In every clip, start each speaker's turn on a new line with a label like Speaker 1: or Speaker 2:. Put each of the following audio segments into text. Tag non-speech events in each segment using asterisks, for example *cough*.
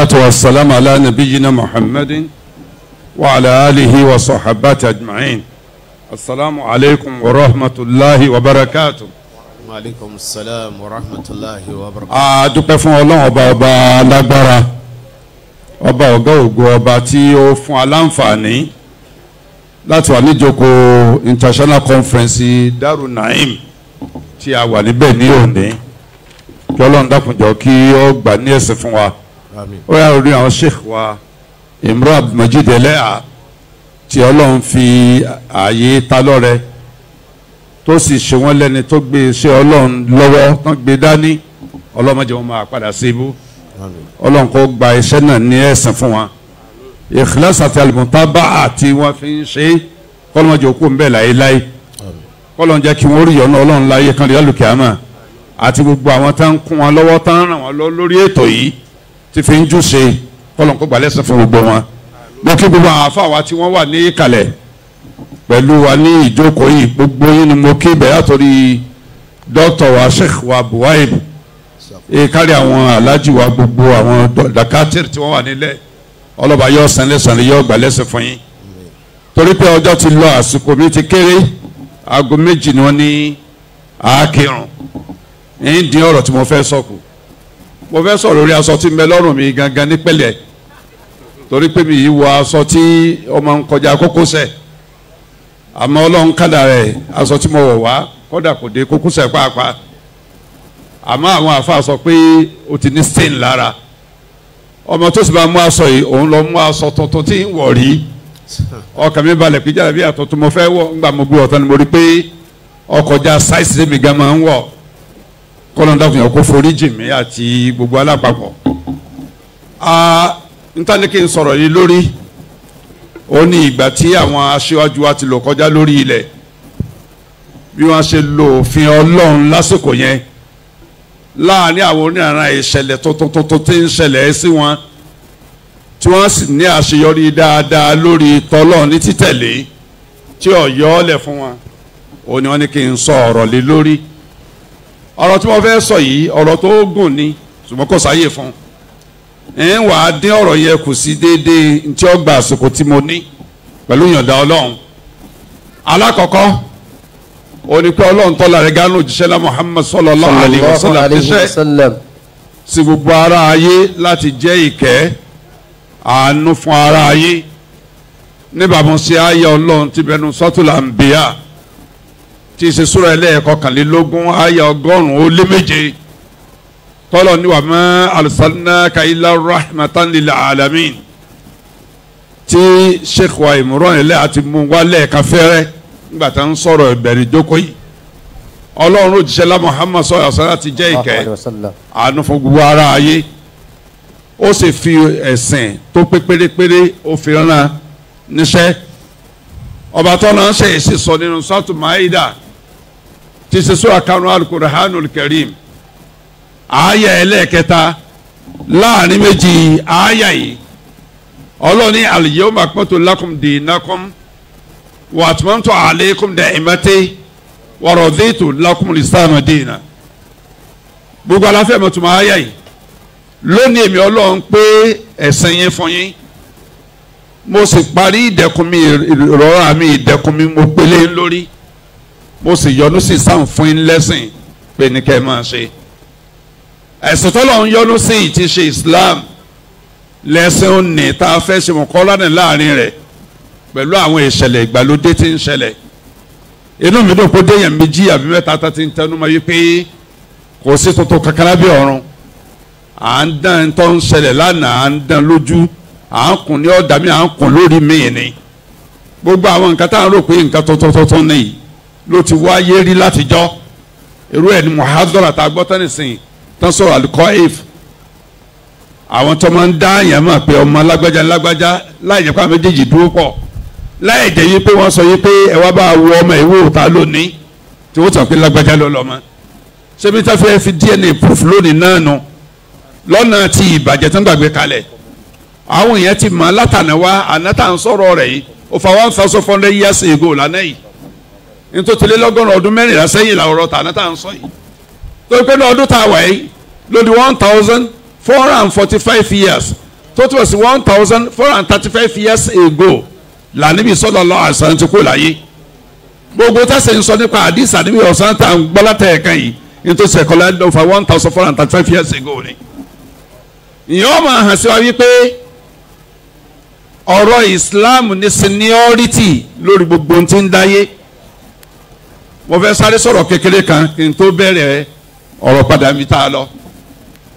Speaker 1: والصلاة والسلام على نبينا محمد وعلى آله وصحباته أجمعين السلام عليكم ورحمة الله وبركاته
Speaker 2: maaleykum salaam wa rahmatulahi wa barakatuh.
Speaker 1: a dúpẹ́ fún ọlọ́run ọba ọba alágbára ọba ọ̀gá ògo ọba tí ó fún aláǹfààní láti wà níjókòó international conference Daru Naim tí a wà níbẹ̀ ní òní kí ọlọ́run dákunjọ kí ó gbà ní ẹ̀sìn fún wa
Speaker 2: àmín
Speaker 1: ó yà orí àwọn sheikh wa. Imran Abdulmajid Eleha tí ọlọ́run fi ààyè ta lọ́rẹ tó sì ṣe wọ́n lẹ́ni tó gbé iṣẹ́ ọlọ́run lọ́wọ́ tán gbé dání. Ọlọ́mọdé wọn máa padà sí ibú. Ọlọ́run kó gba iṣẹ́ náà ní ẹ̀sìn fún wa. Ìkìlẹ́sì àti àlùmọ́tábà tí wọ́n fi ń ṣe kọ́lọ́mọdé òkú ń bẹ̀ láéláé. Kọ́lọ́n jẹ́ kí wọ́n rí ọ̀nà ọlọ́run láyé kan rí alùkìámà àti gbogbo àwọn tá ń kún wọn lọ́wọ́ tá ń ràn wọ́n lọ lórí ètò yìí tí fi ń jù ṣe kọ́lọ́n kó gba lẹ́sìn fún gbogbo wọn. Mo kí gbogbo àwọn afáwa tí wọ́n wà ní ìkàlẹ̀ pẹ̀lú wa ní ìjókòó yìí. Gbogbo yín ni mo kí bẹ̀rẹ̀ àtòrí dókítà wa sheikh wa buwaib ìkárí àwọn alájì wa gbogbo àwọn dakatir tí wọ́n wà nílẹ̀ ọlọ́ba yóò san lẹ́sàn lè yóò gbà lẹ́sìn fún yín. Torí pé ọjọ́ ti lọ àsìkò mi ti kéré. Aago méjì ni wọ́n ní àákìrùn ń dín ọ̀rọ̀ tí mo fẹ́ sọ̀kù mo fẹ́ sọ̀rọ̀ lórí aṣọ tí ń lọ́rùn mi gangan nípẹ̀lẹ̀ torí pé mi yìí wọ aṣọ tí ọmọ ń kọjá kókósẹ̀. Àmọ́ ọlọ́run kádà rẹ̀ aṣọ tí mo wọ̀ wá kódà kò dé kókósẹ̀ pàápàá. Àmọ́ àwọn àfa sọ pé o ti ní stain lára. Ọmọ tó sì bá mú aṣọ yìí òun lọ mú aṣọ tuntun tí ń wọ̀ rí. Ọkàn mi balẹ̀ pé jáde bí àtúntò mo fẹ́ wọ̀ ńgbà mo gbé ọ̀tọ́ ni mo rí pé ọkọjá sáìsì tèmi gan máa ń wọ̀ kọ́lọ́n dàkùn yẹn kó forí jì mí àti gbogbo alápapọ̀. Nítorí kí n sọ̀rọ̀ yìí lórí. Ó ní ìgbà tí àwọn aṣíwájú wa ti lò kọjá lórí ilẹ̀. Bí wọ́n ṣe lo òfin ọlọ́run lásìkò yẹn. Láàrin àwọn onírànà ìṣẹ̀lẹ̀ tuntun tí ń ṣẹlẹ̀ sí wọn. Tí wọ́n sì ní àṣeyọrí dáadáa lórí tọ́lọ́ ní títẹ̀lé. Tí ọ̀yọ́ ọ̀lẹ̀ fún wọn. Ó ní wọ́n kí n sọ ọ̀rọ̀ lé lórí ọ̀rọ̀ tí wọ́n fẹ́ sọ yìí ọ̀rọ̀ tó gùn ni ṣùgbọ́n kò sáyè fún un. Ń wà á dín ọ̀rọ̀ yẹn kù sí déédéé tí ó gba àsìkò tí mo ní pẹ̀lú ìyọ̀ǹda ọlọ́run. Alákọ̀ọ́kọ́ òní pé ọlọ́run tọ́lá rẹ̀ gánà òjíṣẹ́ lá Muhammad sallallahu alaihi wasallam tíṣẹ́ sí gbogbo ara ayé láti jẹ́ ìkẹ́ àánú fún ara ayé. Níbàámu sí ayé ọlọ́run ti bẹnu Suratul Anbiya tí í ṣe súra ẹlẹ́ẹ̀kọkànlélógún ayé ọgọ́rùn-ún ó lé méje. Tọ́lọ̀ ní wa ma arsalnaka illa rahmatan lil alamin. Tí sheikh wa Imran ilẹ̀ àti mú wálẹ̀ káfẹ́rẹ́ nígbà tá ń sọ̀rọ̀ ìbẹ̀rẹ̀ ìjókòó yìí. Ọlọ́run òjíṣẹ́ lá Muhammad sọ̀rọ̀ àṣàlá ti jẹ́ ìkẹ́ àánú fún gbogbo ara ayé. Ó sì fi ẹ̀sìn tó pé pérépéré ó fi rán níṣẹ́. Ọba náà ń ṣe èsì sọ nínú sọ́ọ̀tù Maida tí ṣe sọ́ọ̀ karùn-ún al-Qur'anul Karim. Àáyà ẹlẹ́ẹ̀kẹta láàárín méjì àáyà yìí. Ọlọ́ni al-yawma akmaltu lakum dinakum wa atmamtu alaykum ni'mati wa raditu lakum al-islama dina gbogbo aláfẹ́ mọ̀túnmọ̀ àáyà yìí. Lónìí èmi ọlọ́run pé ẹ̀sìn yẹn fún yín. Mo sì parí ìdẹ̀kùn mi ìdẹ̀kùn mi mo pélé lórí mo sì yọ́nú sí sáà fún yín lẹ́sìn pé ní kẹ́ ẹ máa ṣe. Ẹ̀sìn tọ́lọ̀ ń yọ́nú sí ti ṣe Islam. Lẹ́sìn òní tá a fẹ́ ṣe mọ̀kọ́ lánàá láàárín rẹ̀ pẹ̀lú àwọn ìṣẹ̀lẹ̀ ìgbàlódé tí ń ṣẹlẹ̀. Inú mi dùn kó déyàn méjì àbí mẹ́ta tá ti ń tẹnu mọ́ yìí pé kò sí tuntun kankan lábẹ́ ọ̀run. À ń dán tó ń ṣẹlẹ̀ lánàá à ń dán lójú à ń kùn ní ọ̀dà mi à ń kùn lórí mi ni. Gbogbo àwọn nǹkan tá à ń rò pé nǹkan tuntun tuntun nìyí ló ti wáyé rí látijọ́. Irú ẹ̀ ni muhadara tá a gbọ́ tán nìsín tán sọ̀rọ̀ alikọ́if àwọn tó máa ń dá àyàn mọ̀ pé ọmọ lágbájá lágbájá láì jẹ́ pé àwọn méjèèjì dúró pọ̀. Láì jẹ́ yí pé wọ́n sọ yí pé ẹ wá bá wọ ọmọ ìwé òta lónìí tí wọ́n sọ pé lágbájá ló lọ́mọ. Ṣébi tá fẹ́ fi DNA proof lónìí náà nu lọ́nà tí ìbàjẹ́ tó ń gbàgbé kalẹ̀. Àwọn èèyàn ti mọ̀ látàná wá ànátà ń sọ̀rọ̀ rẹ̀ yìí ó fa one thousand four hundred years ago lánàá yìí nítorí lọ́gọ́rùn ọdún mẹ́rìnlá sẹ́yìn làwọn ọ̀rọ̀ tàná tá à ń sọ yìí. Tó pé ní ọdún tá a wà one thousand four and forty five years. Tó túbọ̀ sí one thousand four hundred thirty five years ago lànàbí sallallahu alaihi wasallam ti kó láyé. Gbogbo tẹ̀sẹ̀ ń sọ nípa àdìs àdìbí ọ̀sán tá à ń gbọ́ látẹ̀ ẹ̀kan yìí nítorí sẹ̀kọ́lá ọ̀fà one thousand four hundred thirty five years ago ni. Ìyẹn ọmọ hàn sí wa wípé ọ̀rọ̀ Islam ní seniority lórí gbogbo ohun tí ń dáyé mo fẹ́ sáré sọ̀rọ̀ kékeré kan kí n tó bẹ̀rẹ̀ ọ̀rọ̀ padà mi tá a lọ.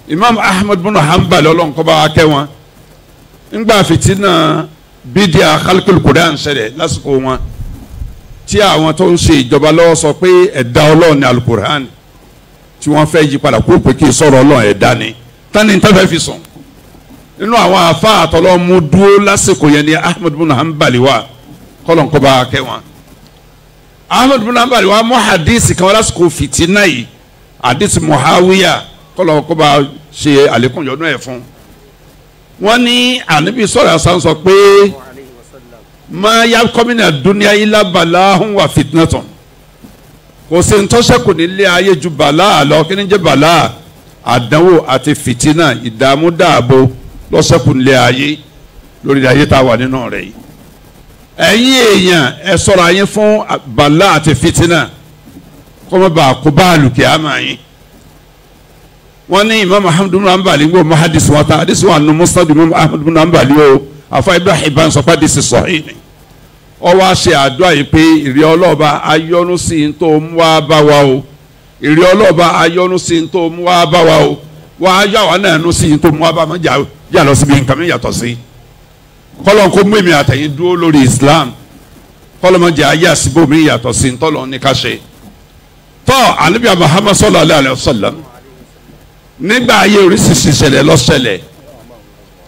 Speaker 1: Imam Ahmad bin Hanbal ọlọ́nkọ́ bá wa kẹ́ wọn. Ńgbà fìtínà bídíà khalqul Qur'an ṣẹlẹ̀ lásìkò wọn tí àwọn tó ń ṣe ìjọba lọ́wọ́ sọ pé ẹ̀dá ọlọ́run ní alukur'an tí wọ́n fẹ́ yí padà kó pé kí sọ̀rọ̀ ọlọ́run ẹ̀dá ni. Tani tó fẹ́ fi sùn? Nínú àwọn afa àtọlọ́mú dúró lásìkò yẹn ni Ahmad bin Hanbali wa kọ́lọ́nkọ́ba kẹ́ wọn Ahmad bin Hanbali wa mú hadisi kan lásìkò fìtínà yìí. Hadisi Muawiya kọ́lọ́nkọ́ba ṣe àlékún yọdún ẹ̀ fún. Wọn ní ànábì sọ̀rọ̀ àṣà sọ pé ma ya kọ́mínà dúnìá ilá bàlá ń wà fitnatun kò sí ntọ́sẹ̀kù nílé ayé ju bàlá àlọ́ kí ni jẹ́ bàlá? Àdánwò àti fìtínà ìdààmú dààbò lọ́sẹ̀kù nílé ayé lórí ayé tá a wà nínú rẹ̀ yìí ẹ̀yin èèyàn ẹ ṣọ́ra yín fún bàlá àti fìtínà. Kọ́mọba kó bá àlùkè àmà yín. Wọ́n ní imam ahmadu bin hanbali wo mahadis wọn ta hadis wọn nu musnad imam ahmadu bin hanbali o. Afa ibrahim ibn sọpá disi sọhìn ni. Ọ wá ṣe àdúrà yìí pé ìrì ọlọ́ọ̀ba ayọ́nu sí i tó mú bá wa o. Ìrì ọlọ́ọ̀ba ayọ́nu sí i tó mú wá bá wa o. Wá ayọ́ àwa náà nu sí i tó mú wá bá jà lọ síbi nǹkan mi yàtọ̀ sí kọ́lọ́n kó mú èmi àtẹ̀yìn dúró lórí islam. kọ́lọ́mọ jẹ́ ayé àsìbò mi yàtọ̀ sí i tọ́lọ́ ní ká ṣe. tọ́ àlùbíà muhammad sallallahu alayhi wa sallam nígbà ayé oríṣiríṣi ìṣẹ̀lẹ̀ ló ṣẹlẹ̀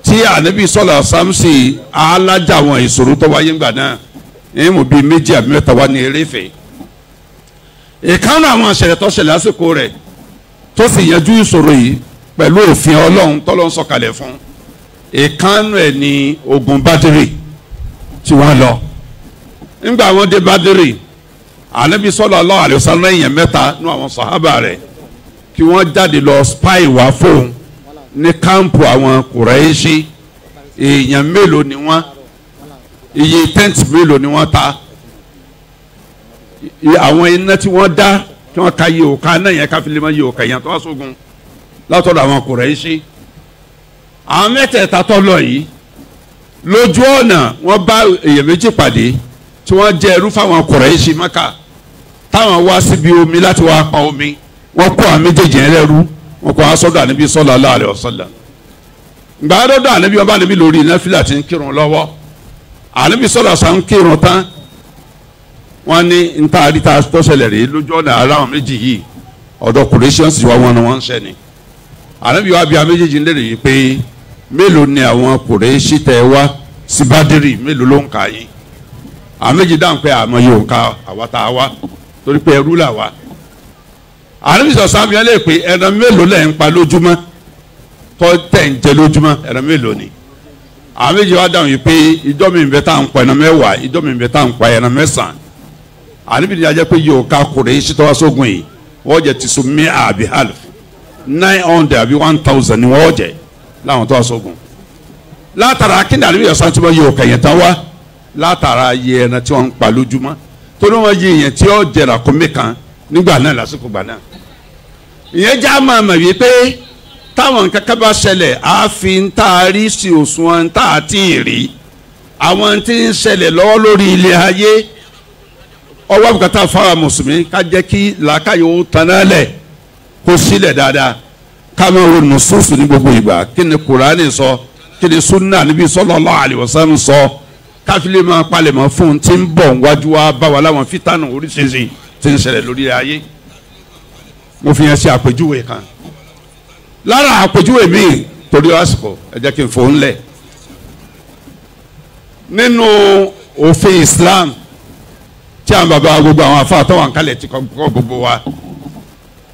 Speaker 1: tí ànábì sọlọ samsi alájà àwọn ìṣòro tó wáyé ńgbà náà. Ẹ̀yìn mú bíi méjì àbí mẹ́ta wá ní eréfè ìkànnì àwọn ìṣẹ̀lẹ̀ tó ṣẹlẹ̀ lásìkò rẹ̀ tó sì yanjú ìṣòro yìí pẹ̀lú òfin ọlọ́run tọ́lọ́ ń fún ìkànnì ẹ̀ ní ogun bádìrì tí wọ́n lọ. Ńgbà wọn dé ànábì sọlọ aláwọ̀ àlùsàn náà èèyàn mẹ́ta nú àwọn sàhábà rẹ̀ kí wọ́n jáde lọ spy wá fóun ní kámpù àwọn kùrẹ́ẹ́sì èèyàn mélòó ni wọ́n? Iye tẹ́ǹtì mélòó ni wọ́n ta? Àwọn iná tí wọ́n dá tí wọ́n ka iye òka náà yẹn káfílẹ̀ mọ́ iye òka yẹn tó wá sógun látọ̀dọ̀ àwọn kùrẹ́ẹ́sì àwọn mẹ́tẹ̀ẹ̀ta tó lọ yìí lójú ọ̀nà wọ́n bá èèyàn méjì pàdé tí wọ́n jẹ́ ẹrú fáwọn kùrẹ́ẹ́sì Mákà. Táwọn wá síbi omi láti wá pa omi wọ́n kó àwọn méjèèjì yẹn lẹ́rú wọ́n kó àwọn sọ́dọ̀ ànábi sallallahu alaihi wasallam. Gbà dọ́dọ̀ ànábi wọn bá ànábi lórí náfìlà tí ń kírun lọ́wọ́. Ànábi sọ̀rọ̀ sàn ń kírun tán. Wọ́n ní nta àríta tọ́sẹ̀lẹ̀ rèé lójú ọ̀nà aláwọn méjì yìí. Ọ̀dọ̀ kùrẹ́síọ̀nsì wa wọn ni wọ́n ń sẹ́ ni. Ànábi wa bí méjèèjì lérè yìí pé mélòó ni àwọn kùrẹ́sí tẹ wá sí Bádírì? Mélòó ló ń kà yín? Àwọn méjì dáhùn pé àmọ́ yóò ká àwa tá a wá torí pé ẹrú là wá. Àrùbísọ̀ sáfìyàn lè pè ẹran mélòó lẹ̀ ń pa lójúmọ́? Tọ́ tẹ̀ ń jẹ lójúmọ́ ẹran mélòó ni? Àwọn méjì wá dáhùn yìí pé ìjọ mi bẹ tá à ń pa ẹran mẹ́wàá ìjọ mi bẹ tá à ń pa ẹran mẹ́sàn-án. Àrùbísọ̀ ajẹ́ pé yóò ká kúrẹ́ yìí ṣètò wàásùgùn yìí wọ́n jẹ sùn mí àbí half. Nine hundred àbí one thousand ni wọ́n jẹ láwọn tó wàásùgùn látara kí ni àrùbísọ̀ sáfìyàn yóò kẹ̀yẹ̀ tán wá? Látara yẹ ẹran tí wọ́n ń pa lójúmọ́. Torí wọ́n yẹ ìyẹn tí ó jẹrà kọ́mí kan nígbà náà lásìkò gbà náà. Ìyẹn já máa mọ̀ wípé táwọn nǹkan kan bá ṣẹlẹ̀ á fi sí òṣùwọ̀n tá rí àwọn tí ń ṣẹlẹ̀ lọ́wọ́ lórí ilé ayé ọwọ́ bùkátà fáwọn mùsùlùmí ká jẹ́ kí làákàyè ó taná lẹ̀ kó sílẹ̀ dáadáa ká máa ro nùsùsù ní gbogbo ìgbà? Kí ni kùránì sọ? Kí ni sunna níbi sallallahu alaihi wasallam sọ? Káfílẹ̀ máa palẹ̀mọ́ fún un tí ń bọ̀ wájú wa bá wa láwọn fítánù oríṣiríṣi tí ń ṣẹlẹ̀ lórí ayé. Mo fi yẹn ṣe àpèjúwe kan. Lára àpèjúwe míì torí àsìkò ẹ jẹ́ kí n fòun lẹ̀. Nínú òfin Islam tí àwọn bàbá gbogbo àwọn afa àtọwọn àǹkálẹ̀ ti kọ́ gbogbo wa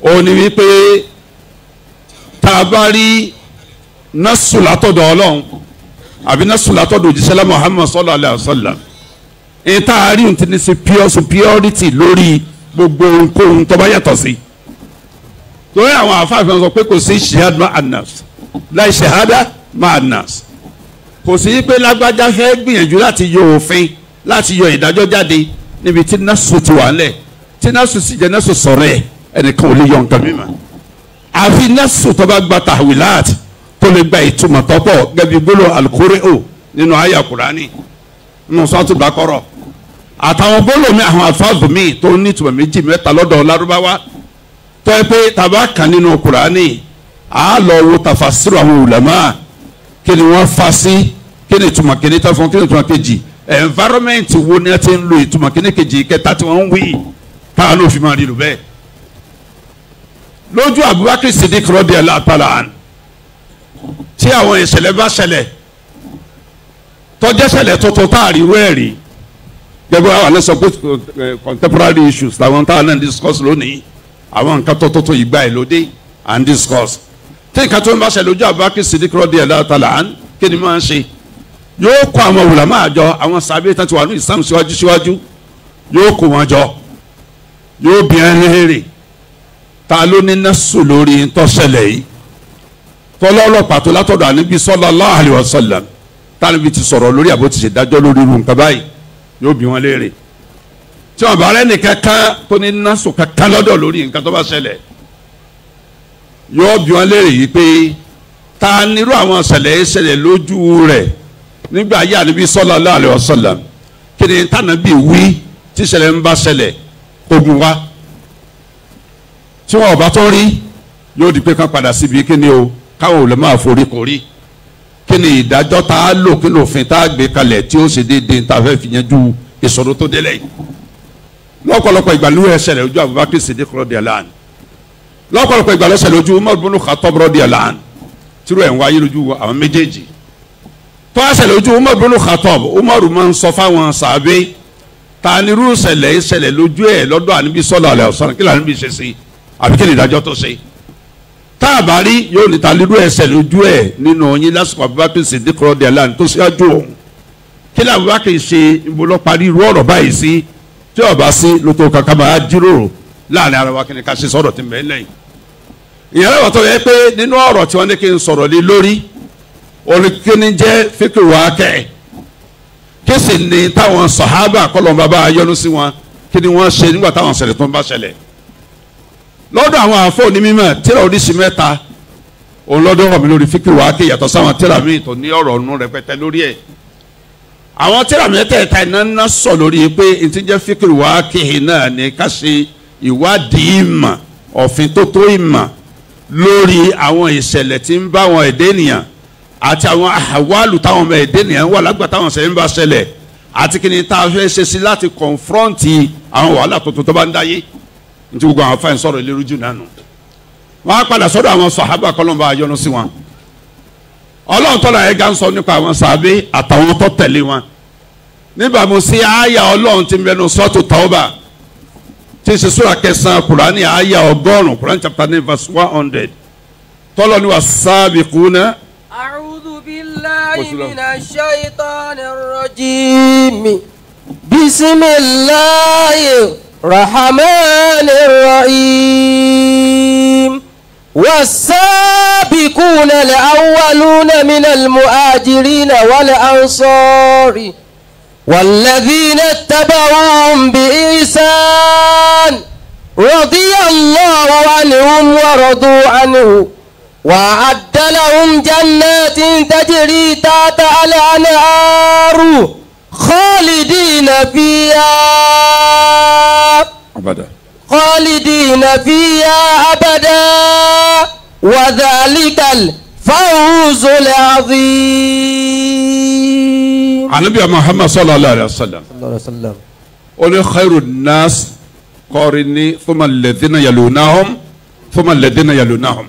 Speaker 1: ó ní wípé a bá rí násù látọ̀dọ̀ Ọlọ́run àbí násù látọ̀dọ̀ òjíṣẹ́lá Muhammad sallallahu alayhi wa sallam ìta àárín ti ní superiority lórí gbogbo ohunkóhun tó bá yàtọ̀ sí. Torí àwọn àfáàfin sọ pé kò sí shahada ma anas láì shahada ma anas kò sí pé lágbájá fẹ́ gbìyànjú láti yọ òfin láti yọ ìdájọ́ jáde níbi tí násù ti wà ńlẹ̀ tí násù sì jẹ́ násù sọ̀rọ̀ ẹ̀ ẹnìkan ò lè yọ nǹkan mímọ́ àfi násù tó bá gba tahwilat tó lè gba ìtumọ̀ tọ́pọ̀ gẹ́gẹ́ gbólóhùn al-Qur'an nínú àyà Kùránì nínú sọ́ọ̀tù Baqara àtàwọn gbólóhùn mi àwọn àfáàbù mi tó ní ìtumọ̀ méjì mẹ́ta lọ́dọ̀ Lárúbáwá tó pé tàbá kan nínú Kùránì à á lọ wo tafasiru àwọn ulama kí ni wọ́n fa sí kí ni ìtumọ̀ kí ni tó fún kí ni ìtumọ̀ kejì. Environment wo ni wọ́n ti ń lo ìtumọ̀ kí ni kejì kẹta tí wọ́n ń wí? Káwọn náà fi máa rí lò bẹ́ẹ̀ lójú Abubakar Siddiq radiyallahu ta'ala an tí àwọn ìṣẹ̀lẹ̀ bá ṣẹlẹ̀ tọ́jẹ́ ṣẹlẹ̀ tuntun tá a rí wẹ́ẹ̀ àwọn àlẹ́ sọ pé contemporary issues làwọn táwọn náà discuss lónìí. Àwọn nǹkan tó tuntun ìgbà ẹ̀ lóde and discuss. Tí nǹkan tó ń bá ṣẹlẹ̀ lójú Abubakar Siddiq radiyallahu ta'ala an kí ni máa ń ṣe? Yóò kó àwọn ulama àjọ àwọn sábẹ́ tán ti wà ní Islam síwájú síwájú. Yóò kó wọn jọ. Yóò bí ẹni hèrè ta ló ní nẹ́sù lórí ntọ́sẹ̀lẹ̀ yìí? Tọ́lọ́lọ́pàá tó látọ̀dọ̀ àníbi sallallahu alaihi wasallam tánibí ti sọ̀rọ̀ lórí àbó ti ṣe dájọ́ lórí irú nǹkan báyìí yóò bí wọn léèrè. Tí wọn bá rẹ nìkan kan tó ní nẹ́sù kankan lọ́dọ̀ lórí nǹkan tó bá ṣẹlẹ̀ yóò bí wọn léèrè yìí pé ta nírú àwọn ṣẹlẹ̀ yìí ṣẹlẹ̀ lójú rẹ̀ nígbà ayé àníbi sallallahu alaihi wasallam? Kí ni tánàbí wí tí ń bá ṣẹlẹ̀? Ogun wa tí wọn ọba tó rí yóò di pé kán padà síbi kí ni o káwọn ò lè máa forí korí. Kí ni ìdájọ́ tá a lò kí ni òfin tá a gbé kalẹ̀ tí ó ṣe déédéé tá a fẹ́ fi yanjú ìṣòro tó délẹ̀ yìí? Lọ́pọ̀lọpọ̀ ìgbà ló ẹsẹ̀ ojú Abubakar Siddiq radiyallahu anhu. Lọ́pọ̀lọpọ̀ ìgbà ló ṣẹlẹ̀ ojú Umar bin Khattab radiyallahu anhu. Tírú ẹ̀ ń wáyé lójú àwọn méjèèjì. Tó ẹsẹ̀ ojú Umar bin Khattab Umar máa ń sọ fáwọn sàbẹ́ ta ni irú ṣẹlẹ̀ ṣẹlẹ̀ lójú ẹ̀ lọ́dọ̀ àníbi sallallahu alaihi wasallam? Kí làníbi ṣe sí àbí kí ni ìdájọ́ tó ṣe? Tá a bá rí yóò ní ta lérú ẹsẹ̀ lójú ẹ̀ nínú yín lásìkò Abubakar Siddiq radiyallahu anhu tó ṣáájú òun. Kí ni Abubakar ṣe? Ìbólọ́ parí irú ọ̀rọ̀ báyìí sí? Tí ọba sí lótó kankan máa jíròrò láàárín ara wa kí ni ká ṣe sọ̀rọ̀ tí mẹ́lẹ̀ yìí ìyẹn lọ́wọ́ tó yẹ pé nínú ọ̀rọ̀ tí wọ́n ní kí n sọ̀rọ̀ lé lórí olùkíni kí ni táwọn sàhábà kọlọ̀ bàbá yọ́nú sí wọn? Kí ni wọ́n ṣe tó bá lọ́dọ̀ àwọn àfọ onímọ̀ tíra oríṣi mẹ́ta òun lọ́dọ̀ wà mí lórí fíkìrì wá kí yàtọ̀ sáwọn tíra míì tó ní ọ̀rọ̀ ọ̀nù rẹpẹtẹ lórí ẹ̀. Àwọn tíra mẹ́tẹ̀ẹ̀ta iná ná sọ lórí pé ti jẹ́ fíkìrì wá kí náà ní ká ṣe ìwádìí ìmọ̀ òfin tó tó ìmọ̀ lórí àwọn ìṣẹ̀lẹ̀ tí ń bá àwọn ẹ̀dẹ́ ènìyàn àti àwọn àwálù táwọn ọmọ ẹ̀dẹ́ ènìyàn wà lágbà táwọn ṣẹlẹ̀ ń bá ṣẹlẹ̀ àti kí ni tá fẹ́ ṣe sí láti kọ̀nfrọ́ǹtì àwọn wàhálà tuntun tó bá ń dáyé ntí gbogbo àwọn afáyín sọ̀rọ̀ ìlérú jù nánu wọn á padà sọ́dọ̀ àwọn sàhábà kọ́lọ́mbà ayọ́nu sí wọn. Ọlọ́run tọ́lá yẹn gà ń sọ nípa àwọn sàbí àtàwọn tó tẹ̀lé wọn. Níbàámu sí àyà ọlọ́run ti mẹ́nu sọ́ọ̀tù tàwọ́bà tí ṣe sura kẹsàn-án kùránì àyà ọgọ́rùn-ún kùránì chapter nine verse one hundred. Tọ́lọ́ ni wà
Speaker 3: sábìkúnà. a'udhu billahi minash shaitanir rajim bismillahir. الرحمن الرحيم. والسابقون الأولون من المهاجرين والأنصار. والذين اتبعوهم بإحسان رضي الله عنهم ورضوا عنه. وأعد لهم جنات تجري تحت الأنهار. khalidina fiya
Speaker 1: abada
Speaker 3: khalidina fiya abada wa dhalikal fawzul azim.
Speaker 1: anabi muhammad sallallahu alaihi wa sallam.
Speaker 3: sallallahu alaihi wa sallam.
Speaker 1: ó ní khairun nas qarni thumma alladhina yalunahum thumma alladhina yalunahum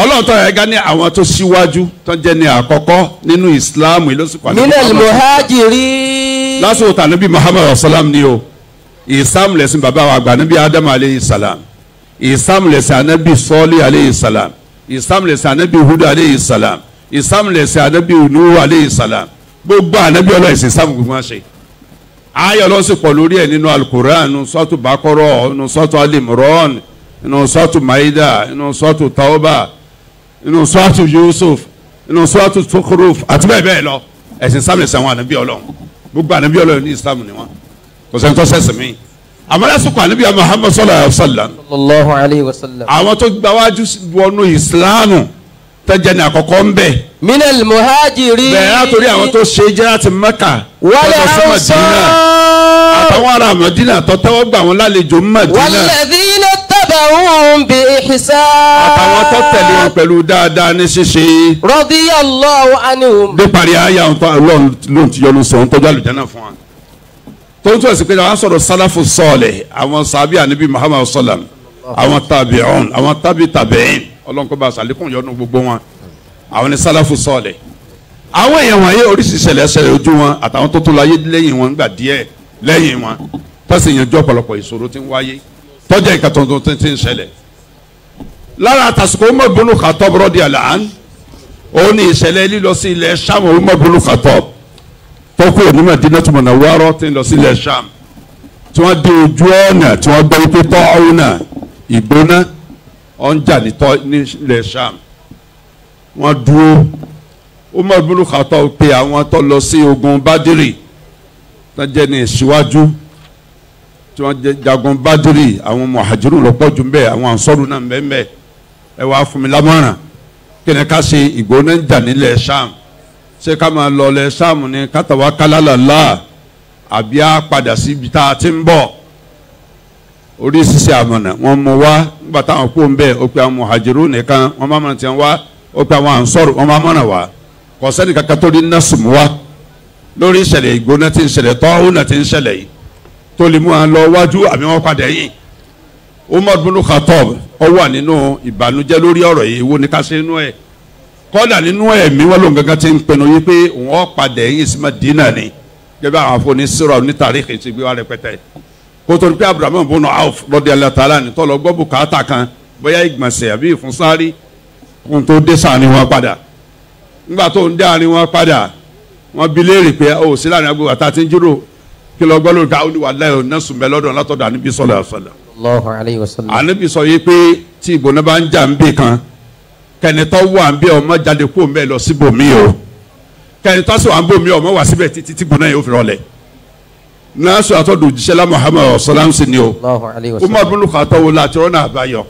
Speaker 1: ọlọ́ọ̀tọ̀ ẹ̀gá ní àwọn tó síwájú tó jẹ́ ní àkọ́kọ́ nínú islam lọ́sùkọ́
Speaker 3: àti muhammad. minal muhajirin.
Speaker 1: lásìkò tà níbi muhammad salam ni o islam lẹ̀sìn bàbá wa àgbà níbi adam aleyhi salam islam lẹ̀sìn anabi sọ́ọ́lì aleyhi salam islam lẹ̀sìn anabi hudu aleyhi salam islam lẹ̀sìn anabi nuhu aleyhi salam gbogbo anabi ọlọ́ọ̀ ẹ̀sìn islam gbogbo wọn ṣe. ayọ̀ lọ́sùpọ̀ lórí ẹ̀ nínú alukur'an nínú nínú sọ́ọ̀tù yusuf nínú suratu Zukhruf àti bẹ́ẹ̀ bẹ́ẹ̀ lọ. Ẹ̀sìn islam ẹ̀sìn àwọn ànábì ọlọ́run. Gbogbo ànábì ọlọ́run ní islam ni wọn. Kò sẹ́ni tó sẹ́sìn mí. Àmọ́ lásìkò ànábì Muhammad sallallahu
Speaker 3: alayhi wa sallam.
Speaker 1: àwọn tó gbáwájú wọnú ìsìláàmù tẹ́jẹ́ ní àkọ́kọ́ ń bẹ̀.
Speaker 3: Minal muhajirin.
Speaker 1: bẹ́ẹ̀ látòrí àwọn tó ṣe jẹ́ láti Mẹ́kà sí Mádínà
Speaker 3: ansar.
Speaker 1: àtàwọn ará Mádínà tó tẹ́wọ́ gbà wọn lálejò Mádínà
Speaker 3: walladhina taba'uhum bi ihsan.
Speaker 1: àtàwọn tó tẹ̀lé wọn pẹ̀lú dáadáa ní ṣíṣe.
Speaker 3: Radiyallahu anhum.
Speaker 1: dé parí tó Ọlọ́run ló ń ti yọ́nú sọ ń tọ́jú àlùjáná fún wa. Tó ń tún ẹ̀sìn pé àwọn sọ̀rọ̀ sálàfù sọ̀ọ̀lẹ̀ àwọn sàbí ànábì Muhammad sallam àwọn tàbíọ̀n àwọn tàbí tàbíìn Ọlọ́run kó bá sàlékún yọ́nú gbogbo wọn. Àwọn ní sálàfù sọ̀ọ̀lẹ̀. Àwọn èèyàn wọ̀nyí oríṣiríṣi ojú wọn àtàwọn tó tún láyé lẹ́yìn wọn gbà díẹ̀ lẹ́yìn wọn. Tọ́sí yanjú ọ̀pọ̀lọpọ̀ ìṣòro tí ń wáyé tọ́jà ìka tuntun tí tí ń ṣẹlẹ̀. Lára àtàsùkò Umar bunu Khattab radiyallahu òun ní ìṣẹ̀lẹ̀ lílọ sí ilẹ̀ Sham Umar bunu Khattab. Tó kúrò ní Madinatu Munawwara tí ń lọ sí ilẹ̀ Sham tí wọ́n dé ojú ọ̀nà tí wọ́n gbọ́ wípé náà ìgbóná ọ̀njà ní ilẹ̀ Sham wọ́n dúró. Umar Khattab pe àwọn tó lọ sí ogun Badiri tó jẹ́ ní ìṣíwájú tí wọ́n jagun Badiri àwọn muhajirun ló pọ̀ jù mbẹ́ àwọn ansọ́rù náà mbẹ́ mbẹ́ ẹ wàá fún mi lámọ̀ràn. Kí ni ká ṣe? Ìgbóná jà nílẹ̀ Sham ṣé ká máa lọ lẹ̀ Sham ní kátàwá kálálàlá àbí á padà síbi tá a ti ń bọ̀? Oríṣiríṣi àmọ̀nà wọ́n mú wá. Nígbà táwọn kó ń bẹ̀ ó pe àwọn muhajirun nìkan wọ́n má mọ̀nà tiẹ̀ wá. Ó pe àwọn ansọ́rù wọ́n má mọ̀nà wá. Kọsẹ́ni kankan tó di násùmù wa lórí ìṣẹ̀lẹ̀ ìgbóná tí ń ṣẹlẹ̀ tọ́hún tó lè mú wọn lọ wájú àbí wọn padà yìí. Umar bin Khattab ó wà nínú lórí ọ̀rọ̀ yìí. Wo ni ká ṣe inú ẹ̀? Kọ́dà nínú ẹ̀mí wọn lòun gangan ti ń pinnu yìí pé wọ́n padà yìí sí Madina ni. Gẹ́gẹ́ àwọn afọ́ni sírọ̀ ní tàríkì ti gbé wa rẹpẹtẹ. Kótó ní pé Abraham bin Auf radiyallahu ta'ala ni tọ́lọ gbọ́ bùkátà kan bóyá ìgbọ̀nsẹ̀ àbí ìfúnsárí kó tó dé sáà ni wọ́n padà. Nígbà tó ń dé àárín wọn padà wọn bi léèrè pé ó sí láàárín agbègbè àti ń jírò kí lọ gbọ́ lórí ká olúwa láyọ̀ náà sùn bẹ́ẹ̀ lọ́dọ̀ látọ̀dọ̀ àníbi
Speaker 3: wa sallam.
Speaker 1: àníbi sọ yìí pé tí ìgbóná bá ń jà ń bì kan kẹ́nitọ́ wà ń bí ọmọ jáde kó ń bẹ́ẹ̀ lọ síbòmí o. Kẹ́nitọ́ sì wà ń bòmí ọmọ wà síbẹ̀ títí tí gbóná yóò fi rọlẹ̀. Násù àtọ́dù òjíṣẹ́lá Muhammad ọ̀sọ́lámsì ni o. Umar bin Khattab láti rọ́nà àbáyọ.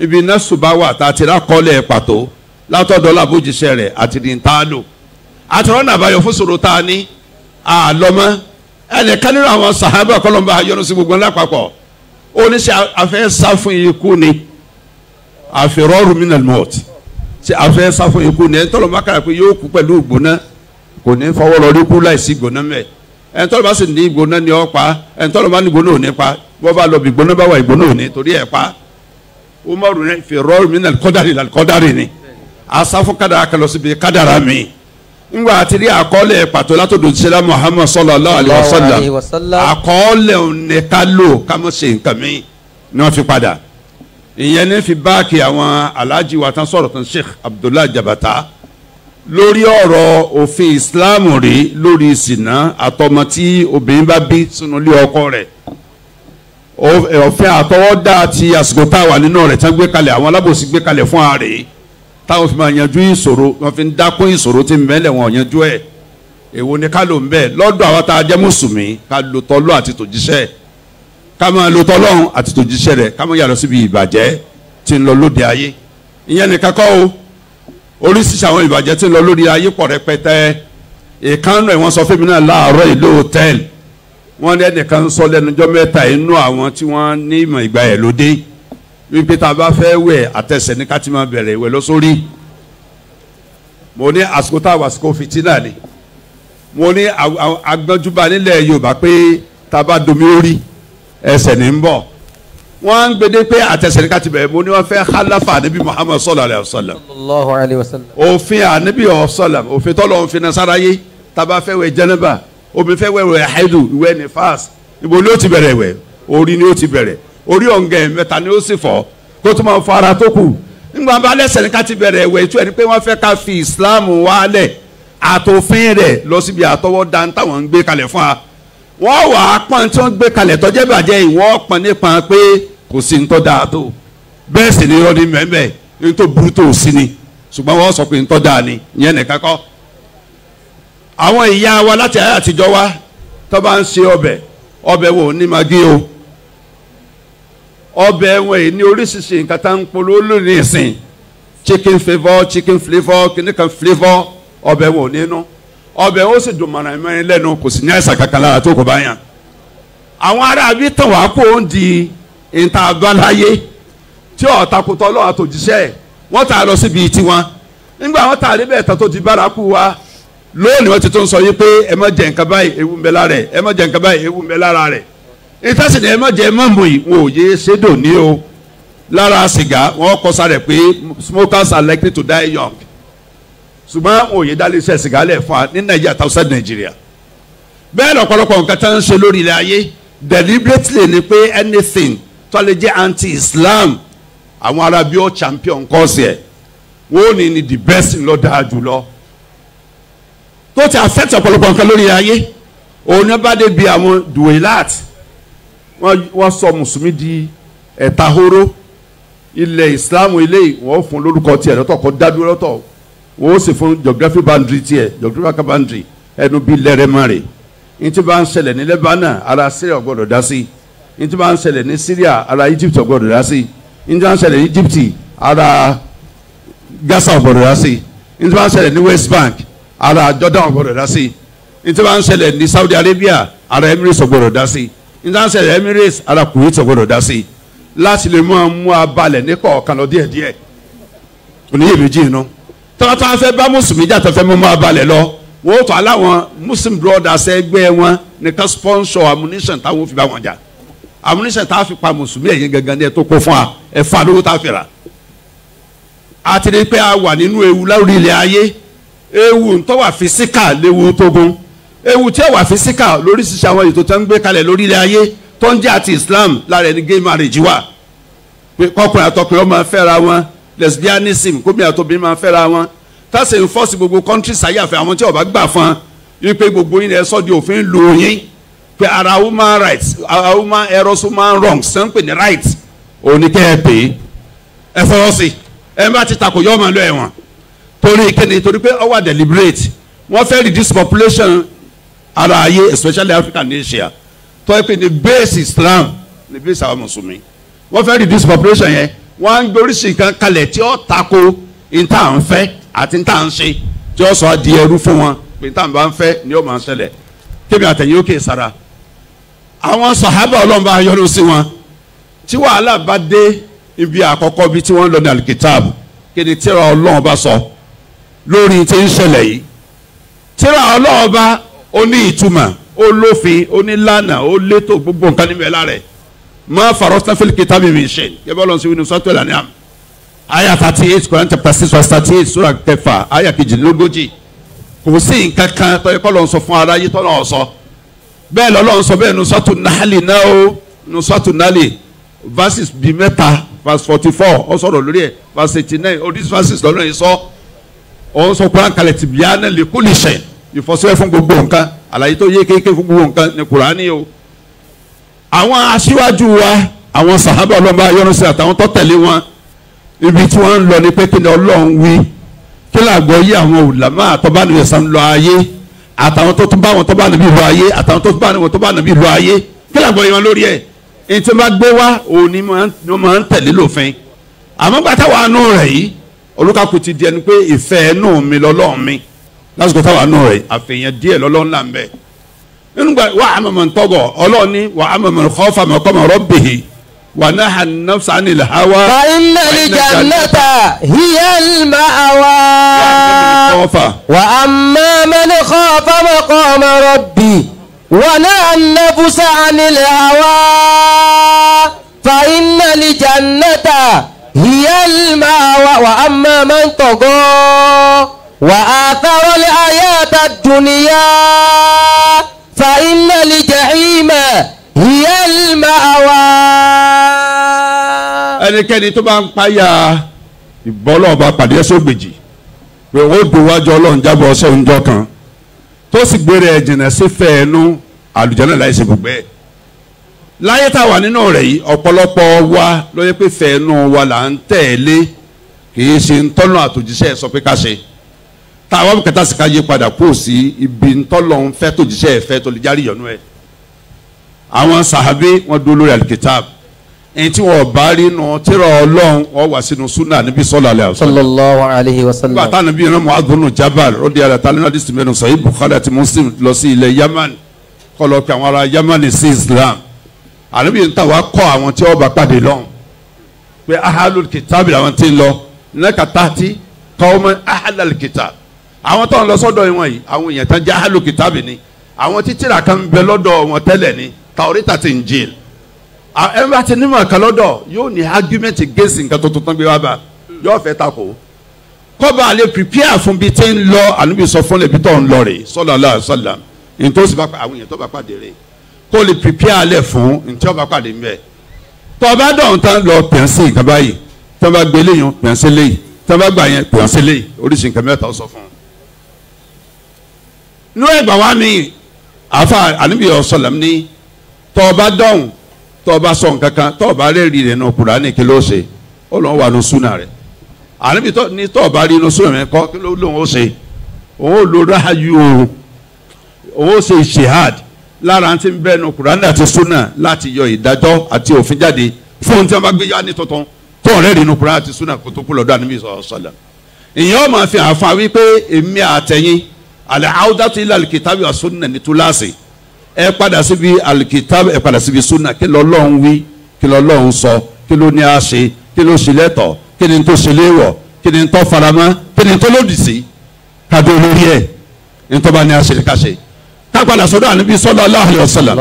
Speaker 1: Ibi násù bá wà tá a ti rákọ́lẹ̀ pàtó látọ̀dọ̀ làbójíṣẹ́ rẹ̀ àti ní tá a lò àti rọ́nà àbáyọ fún sòrò tá a ní àlọ́mọ́ ẹnìkan nínú àwọn sàhábà kọlọ́mbà ayọ́nu sí gbogbo lápapọ̀. Ó ní sẹ́ afẹ́ sá fún ikú ni. Àfẹ́rọ́rù minal maut. Ṣe afẹ́ sá fún ikú ni? Ẹ̀ ń tọ́lọ̀ má kàrà pé yóò kú pẹ̀lú ìgbóná kò ní fọwọ́ lọ rí kú láìsí ìgbóná mẹ́. Ẹ̀ ń tọ́lọ̀ bá sì ní ìgbóná ni ọ́ pa. Ẹ̀ ń tọ́lọ̀ bá ní ìgbóná ò ní pa. Wọ́n bá lọ bí ìgbóná bá wà ìgbóná ò torí ẹ̀ pa. Umaru ní fẹ́rọ́rù kọ́dárì lal kọ́dárì ni. Asáfún kádàrá kan lọ síbi kádàrá mi ngba àti rí àkọọ́lẹ̀ pàtó látọ̀dọ̀ ṣẹlẹ̀ muhammad sallallahu alayhi wa sallam àkọọ́lẹ̀ òní ká lò ká mọ̀ ṣe nǹkan mi ni wọ́n fi padà. Ìyẹn ní fi báàkì àwọn alhaji wa tán sọ̀rọ̀ tán sheikh abdullahi jabata. Lórí ọ̀rọ̀ òfin islam rí lórí ìsìná àtọmọ tí obìnrin bá bí sínú ilé ọkọ rẹ̀. Òfin àtọwọ́dá ti àsìkò tá a wà nínú rẹ̀ tán gbé kalẹ̀ àwọn alábòsí gbé kalẹ̀ fún ààrẹ táwọn fi máa yanjú ìṣòro wọn fi ń dákún ìṣòro tí ń bẹ́ẹ̀ lẹ̀ wọ́n yanjú ẹ̀. Èwo ni ká ló ń bẹ́ẹ̀? Lọ́dọ̀ àwọn tá a jẹ́ mùsùlùmí ká lo tọ́lọ́ àti tòjíṣẹ́ ká máa lo tọ́lọ́hún àti tòjíṣẹ́ rẹ̀ ká máa yàrá síbi ìbàjẹ́ tí ń lọ lóde ayé. Ìyẹn nìkan kọ́ o. Oríṣiríṣi àwọn ìbàjẹ́ tí ń lọ lóde ayé pọ̀ rẹpẹtẹ. Ìkànnì ẹ̀ wọ́n sọ fún mi náà láàárọ̀ ìlú hòtẹ́ẹ̀lì wọ́n ní ẹnìkan sọ lẹ́nujọ́ mẹ́ta inú àwọn tí wọ́n ní ìmọ̀ ìgbà ẹ̀ lóde wípé tá a bá fẹ́ wẹ̀ àtẹsẹ̀ ní ká ti máa bẹ̀rẹ̀ ìwẹ̀ lọ́sórí mo ní àsìkò tá a wà àsìkò fìtínà ni. Mo ní agbọ́njúbà nílẹ̀ Yorùbá pé tá a bá domi orí ẹsẹ̀ ní ń bọ̀. Wọ́n ń gbede pé àtẹsẹ̀ ní ká ti bẹ̀rẹ̀. Mo ní wọ́n fẹ́ halafa níbi Muhammad sallallahu alayhi wa sallam. Òfin ànábì ọ̀sọ́làm òfin tọ́lọ̀ òfin nasáráyé taba fẹ́ wẹ̀ jẹ́nẹ́bà omi fẹ́ wẹ̀ wẹ̀ haidu ìwẹ̀ nífàs ibo ni ó ti bẹ̀rẹ̀ wẹ̀? Orí ni ó ti bẹ̀rẹ̀ orí ọ̀ǹgẹ̀ mẹ́ta ni ó sì fọ́ kó tó máa fọ tó kù. Nígbà bá lẹ́sẹ̀ ní ká ti bẹ̀rẹ̀ wẹ̀ tó ẹni pé wọ́n fẹ́ ká fi islam wálẹ̀ àtòfin rẹ̀ lọ síbi àtọwọ́dá táwọn ń gbé kalẹ̀ fún wa. Wọ́n wà á pọ́n tí wọ́n gbé kalẹ̀ tọ́jẹ́ bàjẹ́ ìwọ́ pọ́n nípa pé kò sí ní tọ́ da tó. Bẹ́ẹ̀ sì ni irọ́ ni mẹ́mẹ́ ní tó burú tó sí ni. Ṣùgbọ́n wọ́n sọ pé ń tọ́ da ni ìyẹn nìkan kọ́. Àwọn ìyá wa láti ayé àtijọ́ wa tó bá ń ṣe ọbẹ̀ ọbẹ̀ wo ní magi o ọbẹ̀ wọn yìí ní oríṣiríṣi nǹkan tá ń polówó lónìí ìsìn. Chicken flavour chicken flavour kìnnìkan flavour ọbẹ̀ wọn ò nínú ọbẹ̀ ó sì dùn mọ̀nà mẹ́rin lẹ́nu kò sì ní àìsàn kankan lára tó kò bá yàn. Àwọn ará bí tàn wá kó ń di ìta àgbáláyé tí ọ̀takùtọ̀ lọ́wọ́ àtòjíṣẹ́ wọ́n tà lọ síbi tiwọn. Nígbà wọ́n tà níbẹ̀ tán tó di bárakú wa lónìí wọ́n ti ń sọ yìí pé ẹ má jẹ nǹkan báyìí ewu ìtàsí ni ẹ má jẹ ẹ má mú yìí. Wọn ò yé ṣédò ní o. Lára sìgá wọ́n kọ sáré pé smokers are likely to die young. Ṣùgbọ́n wọn ò yé dálé iṣẹ́ sìgá lẹ̀ fún wa ní nàìjíríà tàwọn nàìjíríà bẹ́ẹ̀ lọ́pọ̀lọpọ̀ nǹkan tá ń ṣe lórí ilẹ̀ ayé. Deliberately ni pé anything tó lè jẹ́ anti-islam àwọn ará bí ó champion kọ́ọ̀sì ẹ̀ wọ́n ní ni the best ló dáa jùlọ tó ti affect ọ̀pọ̀lọpọ̀ nǹkan lórí ayé. Òun ní bá dé bi àwọn duwelat wọ́n sọ mùsùlùmí di ẹ̀ta horo ilẹ̀ islam ilé wọ́n fún lórúkọ tiẹ̀ lọ́tọ̀ kọ́ dádúró lọ́tọ̀. Wọ́n sì fún geography boundary tiẹ̀ geographical boundary ẹnu bíi lẹ́rẹ̀mọ́rẹ̀ ntí bá ń ṣẹlẹ̀ ní Lebanon ara Syria gbọ́dọ̀ dá sí. Ntí bá ń ṣẹlẹ̀ ní Syria ara Egypt gbọ́dọ̀ dá sí. Ntí bá ń ṣẹlẹ̀ ní Egypt ara Gaza gbọ́dọ̀ dá sí. Ntí bá ń ṣẹlẹ̀ ní West Bank ara Jordan gbọ́dọ̀ dá sí. Ntí bá ń ṣẹlẹ̀ ní Saudi Arabia ara Emirates gbọ́dọ̀ dá sí ṣẹlẹ̀ Emirates ara Kuwait gbọ́dọ̀ dá sí láti lè mú mú abalẹ̀ ní kọ̀ọ̀kan lọ díẹ̀díẹ̀. Oníyèméjì inú tọ́lá fẹ́ bá mùsùlùmí jà tó fẹ́ mú abalẹ̀ lọ wọ́n tọ́ aláwọn muslim brothers ẹgbẹ́ wọn nìkan sponsor ammunition táwọn fi bá wọn jà. Ammunition táwọn fi pa mùsùlùmí ẹ̀yìn gangan ní ẹ̀ tó kó fún wa ẹ̀ fún alówó tá a fi rà. A ti rí pé a wà nínú ewu lórí ayé. Ewu tó wà fisika léwu tógun ewu tí ó wà fisika lórí ṣiṣẹ́ àwọn ètò tó ń gbé kalẹ̀ lórí ilẹ̀ ayé tó ń jẹ́ àti islam lára ẹni gay marriage wà. Pé kọkùnrin àtọkùnrin ọmọ fẹ́ra wọn lesbianism kóbìnrin àtọbìnrin máa fẹ́ra wọn. Tásì ń fọ́ọ̀sì gbogbo country sáyàfẹ́ àwọn tí ó bá gbà fún wípé gbogbo yín ẹ sọ di òfin lò yín. Pé ara human rights ara human errors human wrongs ṣe ń pè ní right òní kẹ́ ẹ pè é. Ẹ fọwọ́ sí ẹ bá ti takò yọ ọmọ lọ ẹ̀wọ̀n. Torí kíni torí pé ó deliberate. Wọ́n fẹ́ reduce population ara ayé especially African Asia tó yẹ pé ní base Islam ní base àwọn mùsùlùmí. Wọ́n fẹ́ reduce population yẹn. Wọ́n á ń gbé oríṣi nǹkan kalẹ̀ tí ó tako ìta à ń fẹ́ àti ń tà ń ṣe tí ó sọ di ẹrú fún wọn pé tá à ń fẹ́ ni ó máa ń ṣẹlẹ̀. Kébì àtẹ̀yìn ó kè sára. àwọn sàhábà ọlọ́run bá yọ́nú sí wọn. Tí wàhálà bá dé ibi àkọ́kọ́ bí tí wọ́n lọ ní alikitaabu kí ni tíra ọlọ́run bá sọ lórí tí ń ṣẹlẹ̀ yìí? Tíra ọlọ́run bá ó ní ìtumọ̀ ó lófin ó ní lánà ó létò gbogbo nǹkan níbẹ̀ lára ẹ̀. Má farọ́sítà fil kitabi min shay yẹ bọ́lá ń sọ wínú sọ́tò ìlànà. Àmì aya thirty eight Quran chapter six verse thirty eight sura kẹfà aya kejìlélógójì. Kò sí nǹkan kan tọ́ ẹ̀kọ́ lọ́n sọ fún ara yìí tọ́ lọ́n sọ. Bẹ́ẹ̀ lọ́lọ́n sọ bẹ́ẹ̀ nusọ́tù nahali náà o. Nusọ́tù nahali verses bíi mẹ́ta verse forty four ọ sọ̀rọ̀ lórí ẹ̀. Verse eighty nine all these verses yìí sọ. Ọ sọ Quran kalẹ̀ tì bíyà náà lè kó lè ṣẹ̀ ìfọ̀síwẹ́ fún gbogbo nǹkan. Àlàyé tó yé kéèké fún gbogbo nǹkan ní Kùránì o. Àwọn aṣíwájú wa àwọn sàhábà ọlọ́mọba sí àtàwọn tó tẹ̀lé wọn. Ibi tí wọ́n ń lọ ní pé kí ni ọlọ́run wí? Kí làgbọ́ yí àwọn òlàmọ́ àtọ́bánibí sàn lọ ayé? Àtàwọn tó tún bá wọn tó bá nàbí lọ ayé? Àtàwọn tó tún bá wọn tó bá nàbí lọ ayé? Kí làgbọ́ yí lórí ẹ̀? Èyí tí wọ́n bá gbé wá òun ni wọ́n máa ń tẹ̀lé lófin. Àmọ́ gbàtà wà nù rẹ̀ yìí olùkàkùn ti di ẹni pé ìfẹ́ ẹnu mi lọ́lọ́run mi lásìkò táwa nù rẹ̀ àfihàn díẹ̀ lọ́lọ́run là ń bẹ̀ nínú gba wà á mọ̀mọ̀ ntọ́gọ̀ ọlọ́ọ̀ni wà á mọ̀mọ̀ kọ́fà mọ̀ kọ́mọ̀ rọ́bìhì wà náà hàn nafsa
Speaker 3: ni làwa. fa iná
Speaker 1: ni
Speaker 3: jannata hiya al-ma'wa. wà á mọ̀mọ̀ ni kọ́fà mọ̀ kọ́mọ̀ náà nafsa ni làwa. fa iná ni jannata hiya al-ma'wa wà á mọ̀mọ̀. وآثر الحياة الدنيا فإن الجحيم هي المأوى
Speaker 1: ẹnikẹ́ni tó bá ń páyà ìbọ́lọ́ọ̀bá pàdé ẹ̀sọ́ gbèjì pé ó dòwájú ọlọ́run jábọ̀ ọsẹ oúnjẹ kan tó sì gbére ẹ̀ jìnnà sí fẹ́ẹ́nu àlùjáná láì ṣe gbogbo ẹ̀ láyé tá a wà nínú rẹ̀ yìí ọ̀pọ̀lọpọ̀ wa ló yẹ pé fẹ́ẹ́nu wa là ń tẹ̀lé kì í ṣe ntọ́nà àtòjíṣẹ́ sọ pé ká ṣe táwọn kẹta sì ká yí padà kó sí ibi ntọ́lọ̀ ń fẹ́ tòjíṣẹ́ ẹ̀ fẹ́ tó lè járí ìyọnu ẹ̀. Àwọn sàhábé wọn dúró lórí alikitab ẹni tí wọn bá rí nu tírà ọlọ́run wọn wà sínú súnà níbi
Speaker 3: sallallahu alayhi wa
Speaker 1: nígbà
Speaker 3: sallam.
Speaker 1: táwọn níbi yẹn Mu'adh bin Jabal rọ́dí ara tálẹ́ náà dísìtì mẹ́rin sọ̀yìn Bukhari àti Muslim lọ sí ilẹ̀ Yaman. Kọlọ pé àwọn ará Yaman sí Islam. Àníbi yẹn tàwa kọ́ àwọn tí wọ́n bá pàdé lọ́hùn. Pé ahalul kitab làwọn ti ń lọ. Nẹ́ka tààtì qawman ahalul kitab àwọn tó ń lọ sọ́dọ̀ wọn yìí àwọn èèyàn tán jẹ́ ahalul kitab ni. Àwọn títìrà kan ń bẹ lọ́dọ̀ wọn tẹ́lẹ̀ ni. Taurita àti Injil. Ẹ bá ti nímọ̀ kan lọ́dọ̀ yóò ní argument against nǹkan tuntun gbé wá bá. Yóò fẹ́ takò kọ́ba àlè prepare fún bí tí ń lọ àníbi sọ fún ẹbí tó ń lọ rè sallallahu alaihi wasallam. Ntòsí bá àwọn èèyàn tó bá pàdé rè. Kó lè prepare alẹ̀ fún ntí bá pàdé mbẹ́ tó bá dọ̀hún tán lọ pẹ̀nsì nǹkan báyìí. Tó bá gbé léyìn pẹ̀nsì léyìí tó bá gbà yẹn pẹ̀nsì léyìí oríṣi nǹkan mẹ́ta ó sọ fún un. Nú ẹgbà wa mi. Àfa àníbi ọ̀sọ̀làm ní dọ̀hún tó bá sọ nǹkan kan tó bá rẹ́ẹ̀rì rẹ̀ nù Kùránì kí ló ṣe? Ó lọ́n wà nù súnà rẹ̀. Tó ní tó bá rí inú súnà rẹ̀ kọ́ kí ló lóun ó ṣe? Òun ò lo ráàyù òun òun ó ṣe ìṣèhàd. Lára ti ń bẹ́ẹ̀ nu Kùránì àti súnà láti yọ ìdájọ́ àti òfin jáde fún tí wọ́n bá gbé yá ní tuntun tó rẹ́ẹ̀rì inú Kùránì àti súnà kó tó kú lọ́dọ̀ àníbi sọ̀rọ̀ ìyẹn ó máa fi àfa wípé èmi àtẹ̀yìn àlẹ́ àwùdátì ilẹ̀ alikitabi wa súnà ní túláàsì ẹ padà síbi alikitabi ẹ padà síbi súnà kí lọ́lọ́run wí kí lọ́lọ́run sọ kí ló ní a ṣe kí ló ṣe lẹ́tọ̀ kí ni tó ṣe léwọ̀ kí ni tó faramọ́ kí ni tó lòdì sí. Kájọ lórí ẹ̀. Ní tó bá ní a ṣe ká ṣe. Ká padà sọ́dọ̀ àníbi sallallahu alaihi wasallam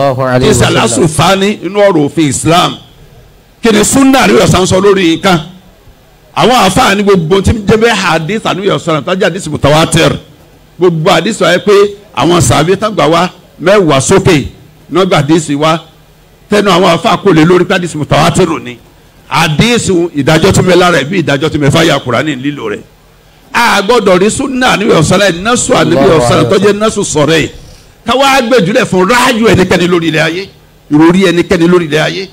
Speaker 1: sàlásù fani inú ọ̀rọ̀ òfin Islam. Kí ni súnà àríwá sàn sọ lórí nǹkan? Àwọn àfáàní gbogbo tí ń jẹ́ bẹ́ẹ̀ hadith àníwá sọ̀rọ̀ tájà hadith mutawatir gbogbo hadith wáyé pé àwọn sàbí tán gbà wá mẹ́wàá sókè náà gbà hadith wá. Tẹnu àwọn àfáà kò lè lórí hadith mutawatir ni. Hadith ìdájọ́ tó mẹ́ lára ẹ̀ bí ìdájọ́ tó mẹ́ fáyà Kùránì lílo rẹ̀. A gbọ́dọ̀ rí súnà àníwá sọ̀rọ̀ ẹ̀ násù àníwá sọ̀rọ̀ tó jẹ́ násù sọ̀rọ̀ ẹ̀. Káwá gbẹ̀jùlẹ̀ fún ráàyò ẹnikẹ́ni lórí ilẹ̀ ayé. Ìròrí ẹnikẹ́ni lórí ilẹ̀ ayé.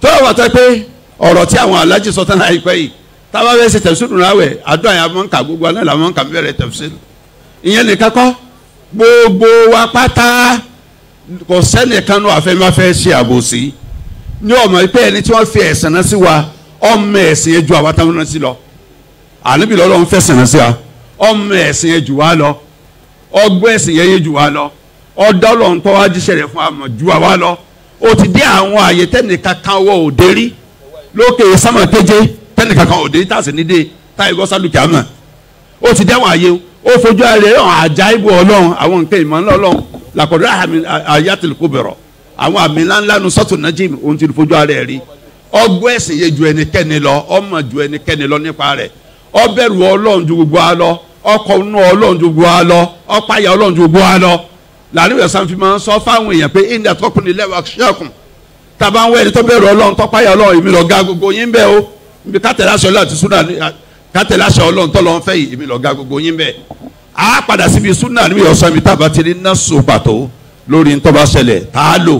Speaker 1: Tó yà wà tó pé ọ̀rọ̀ tí àwọn alájí sọ tán láìpẹ́ yìí táwa bẹ́ẹ̀ ṣe tẹ̀síìrì náwẹ̀ àdúrà yà máa ń kà gbogbo àná làwọn ń bẹ̀rẹ̀ tẹ̀síìrì ìyẹn nìkan kọ́. Gbogbo wa pátá kò sẹ́nìkan náà àfẹ́máfẹ́ ṣe àbòsí. Ní ọmọ pé ẹni tí wọ́n fi ẹ̀sìn náà sí wa ọmọ ẹ̀sìn yẹn ju àwa táwọn náà sí lọ. Àníbi lọ́lọ́ ń fẹ̀sìn náà sí wa. Ọmọ ẹ̀sìn yẹn ju wa lọ. Ọgbọ́n ẹ̀sìn yẹn yẹn ju wa lọ. Ọdọ́ ọlọ́run tó wá jíṣẹ́ rẹ̀ fún àmọ̀ ju àwa lọ. Ó ti dé àwọn àyè tẹ́nìkan kan wọ òde rí. Lókè sámà kéje tẹ́nìkan kan òde tá a sì ní dé táyì bọ́ sálùkì àmọ́ ó ti dé àwọn àyè ó fojú ààrẹ hàn àjà ibò ọlọ́run àwọn nǹkan ìmọ̀ ńlá ọlọ́run. Làkọ̀dọ̀ kò bẹ̀rọ̀ àwọn àmì ńláńlá nu sọ́tò najim òun ti fojú ààrẹ rí. Ọgbọ́n ẹ̀sìn yẹ ju ẹnikẹ́ni lọ ọmọ ju ẹnikẹ́ni lọ nípa rẹ̀. Ọbẹ̀rù ọlọ́run ju gbogbo wa lọ ọkọ̀ inú ọlọ́run ju gbogbo wa lọ ọ̀páyà ọlọ́run ju gbogbo wa lọ. Làánú ìyàsán fi máa ń sọ fáwọn èèyàn pé india tọkùnrin lẹ́wọ̀ ṣẹ́kùn. Tàbá ń wẹ́ ẹni tó bẹ̀rù ọlọ́run tọ́páyà ọlọ́run ga gbogbo yín bẹ́ẹ̀ o. Ibi kátẹ̀lá aṣọ ọlọ́run àti súnà kátẹ̀lá aṣọ ọlọ́run tọ́ lọ́n fẹ́ yìí èmi lọ́ọ́ ga gbogbo yín bẹ́ẹ̀. A padà síbi súnà níbi ọ̀sán mi tábà ti rí nọ́ọ̀sù pàtó lórí ntọ́ba ṣẹlẹ̀ tá a lò.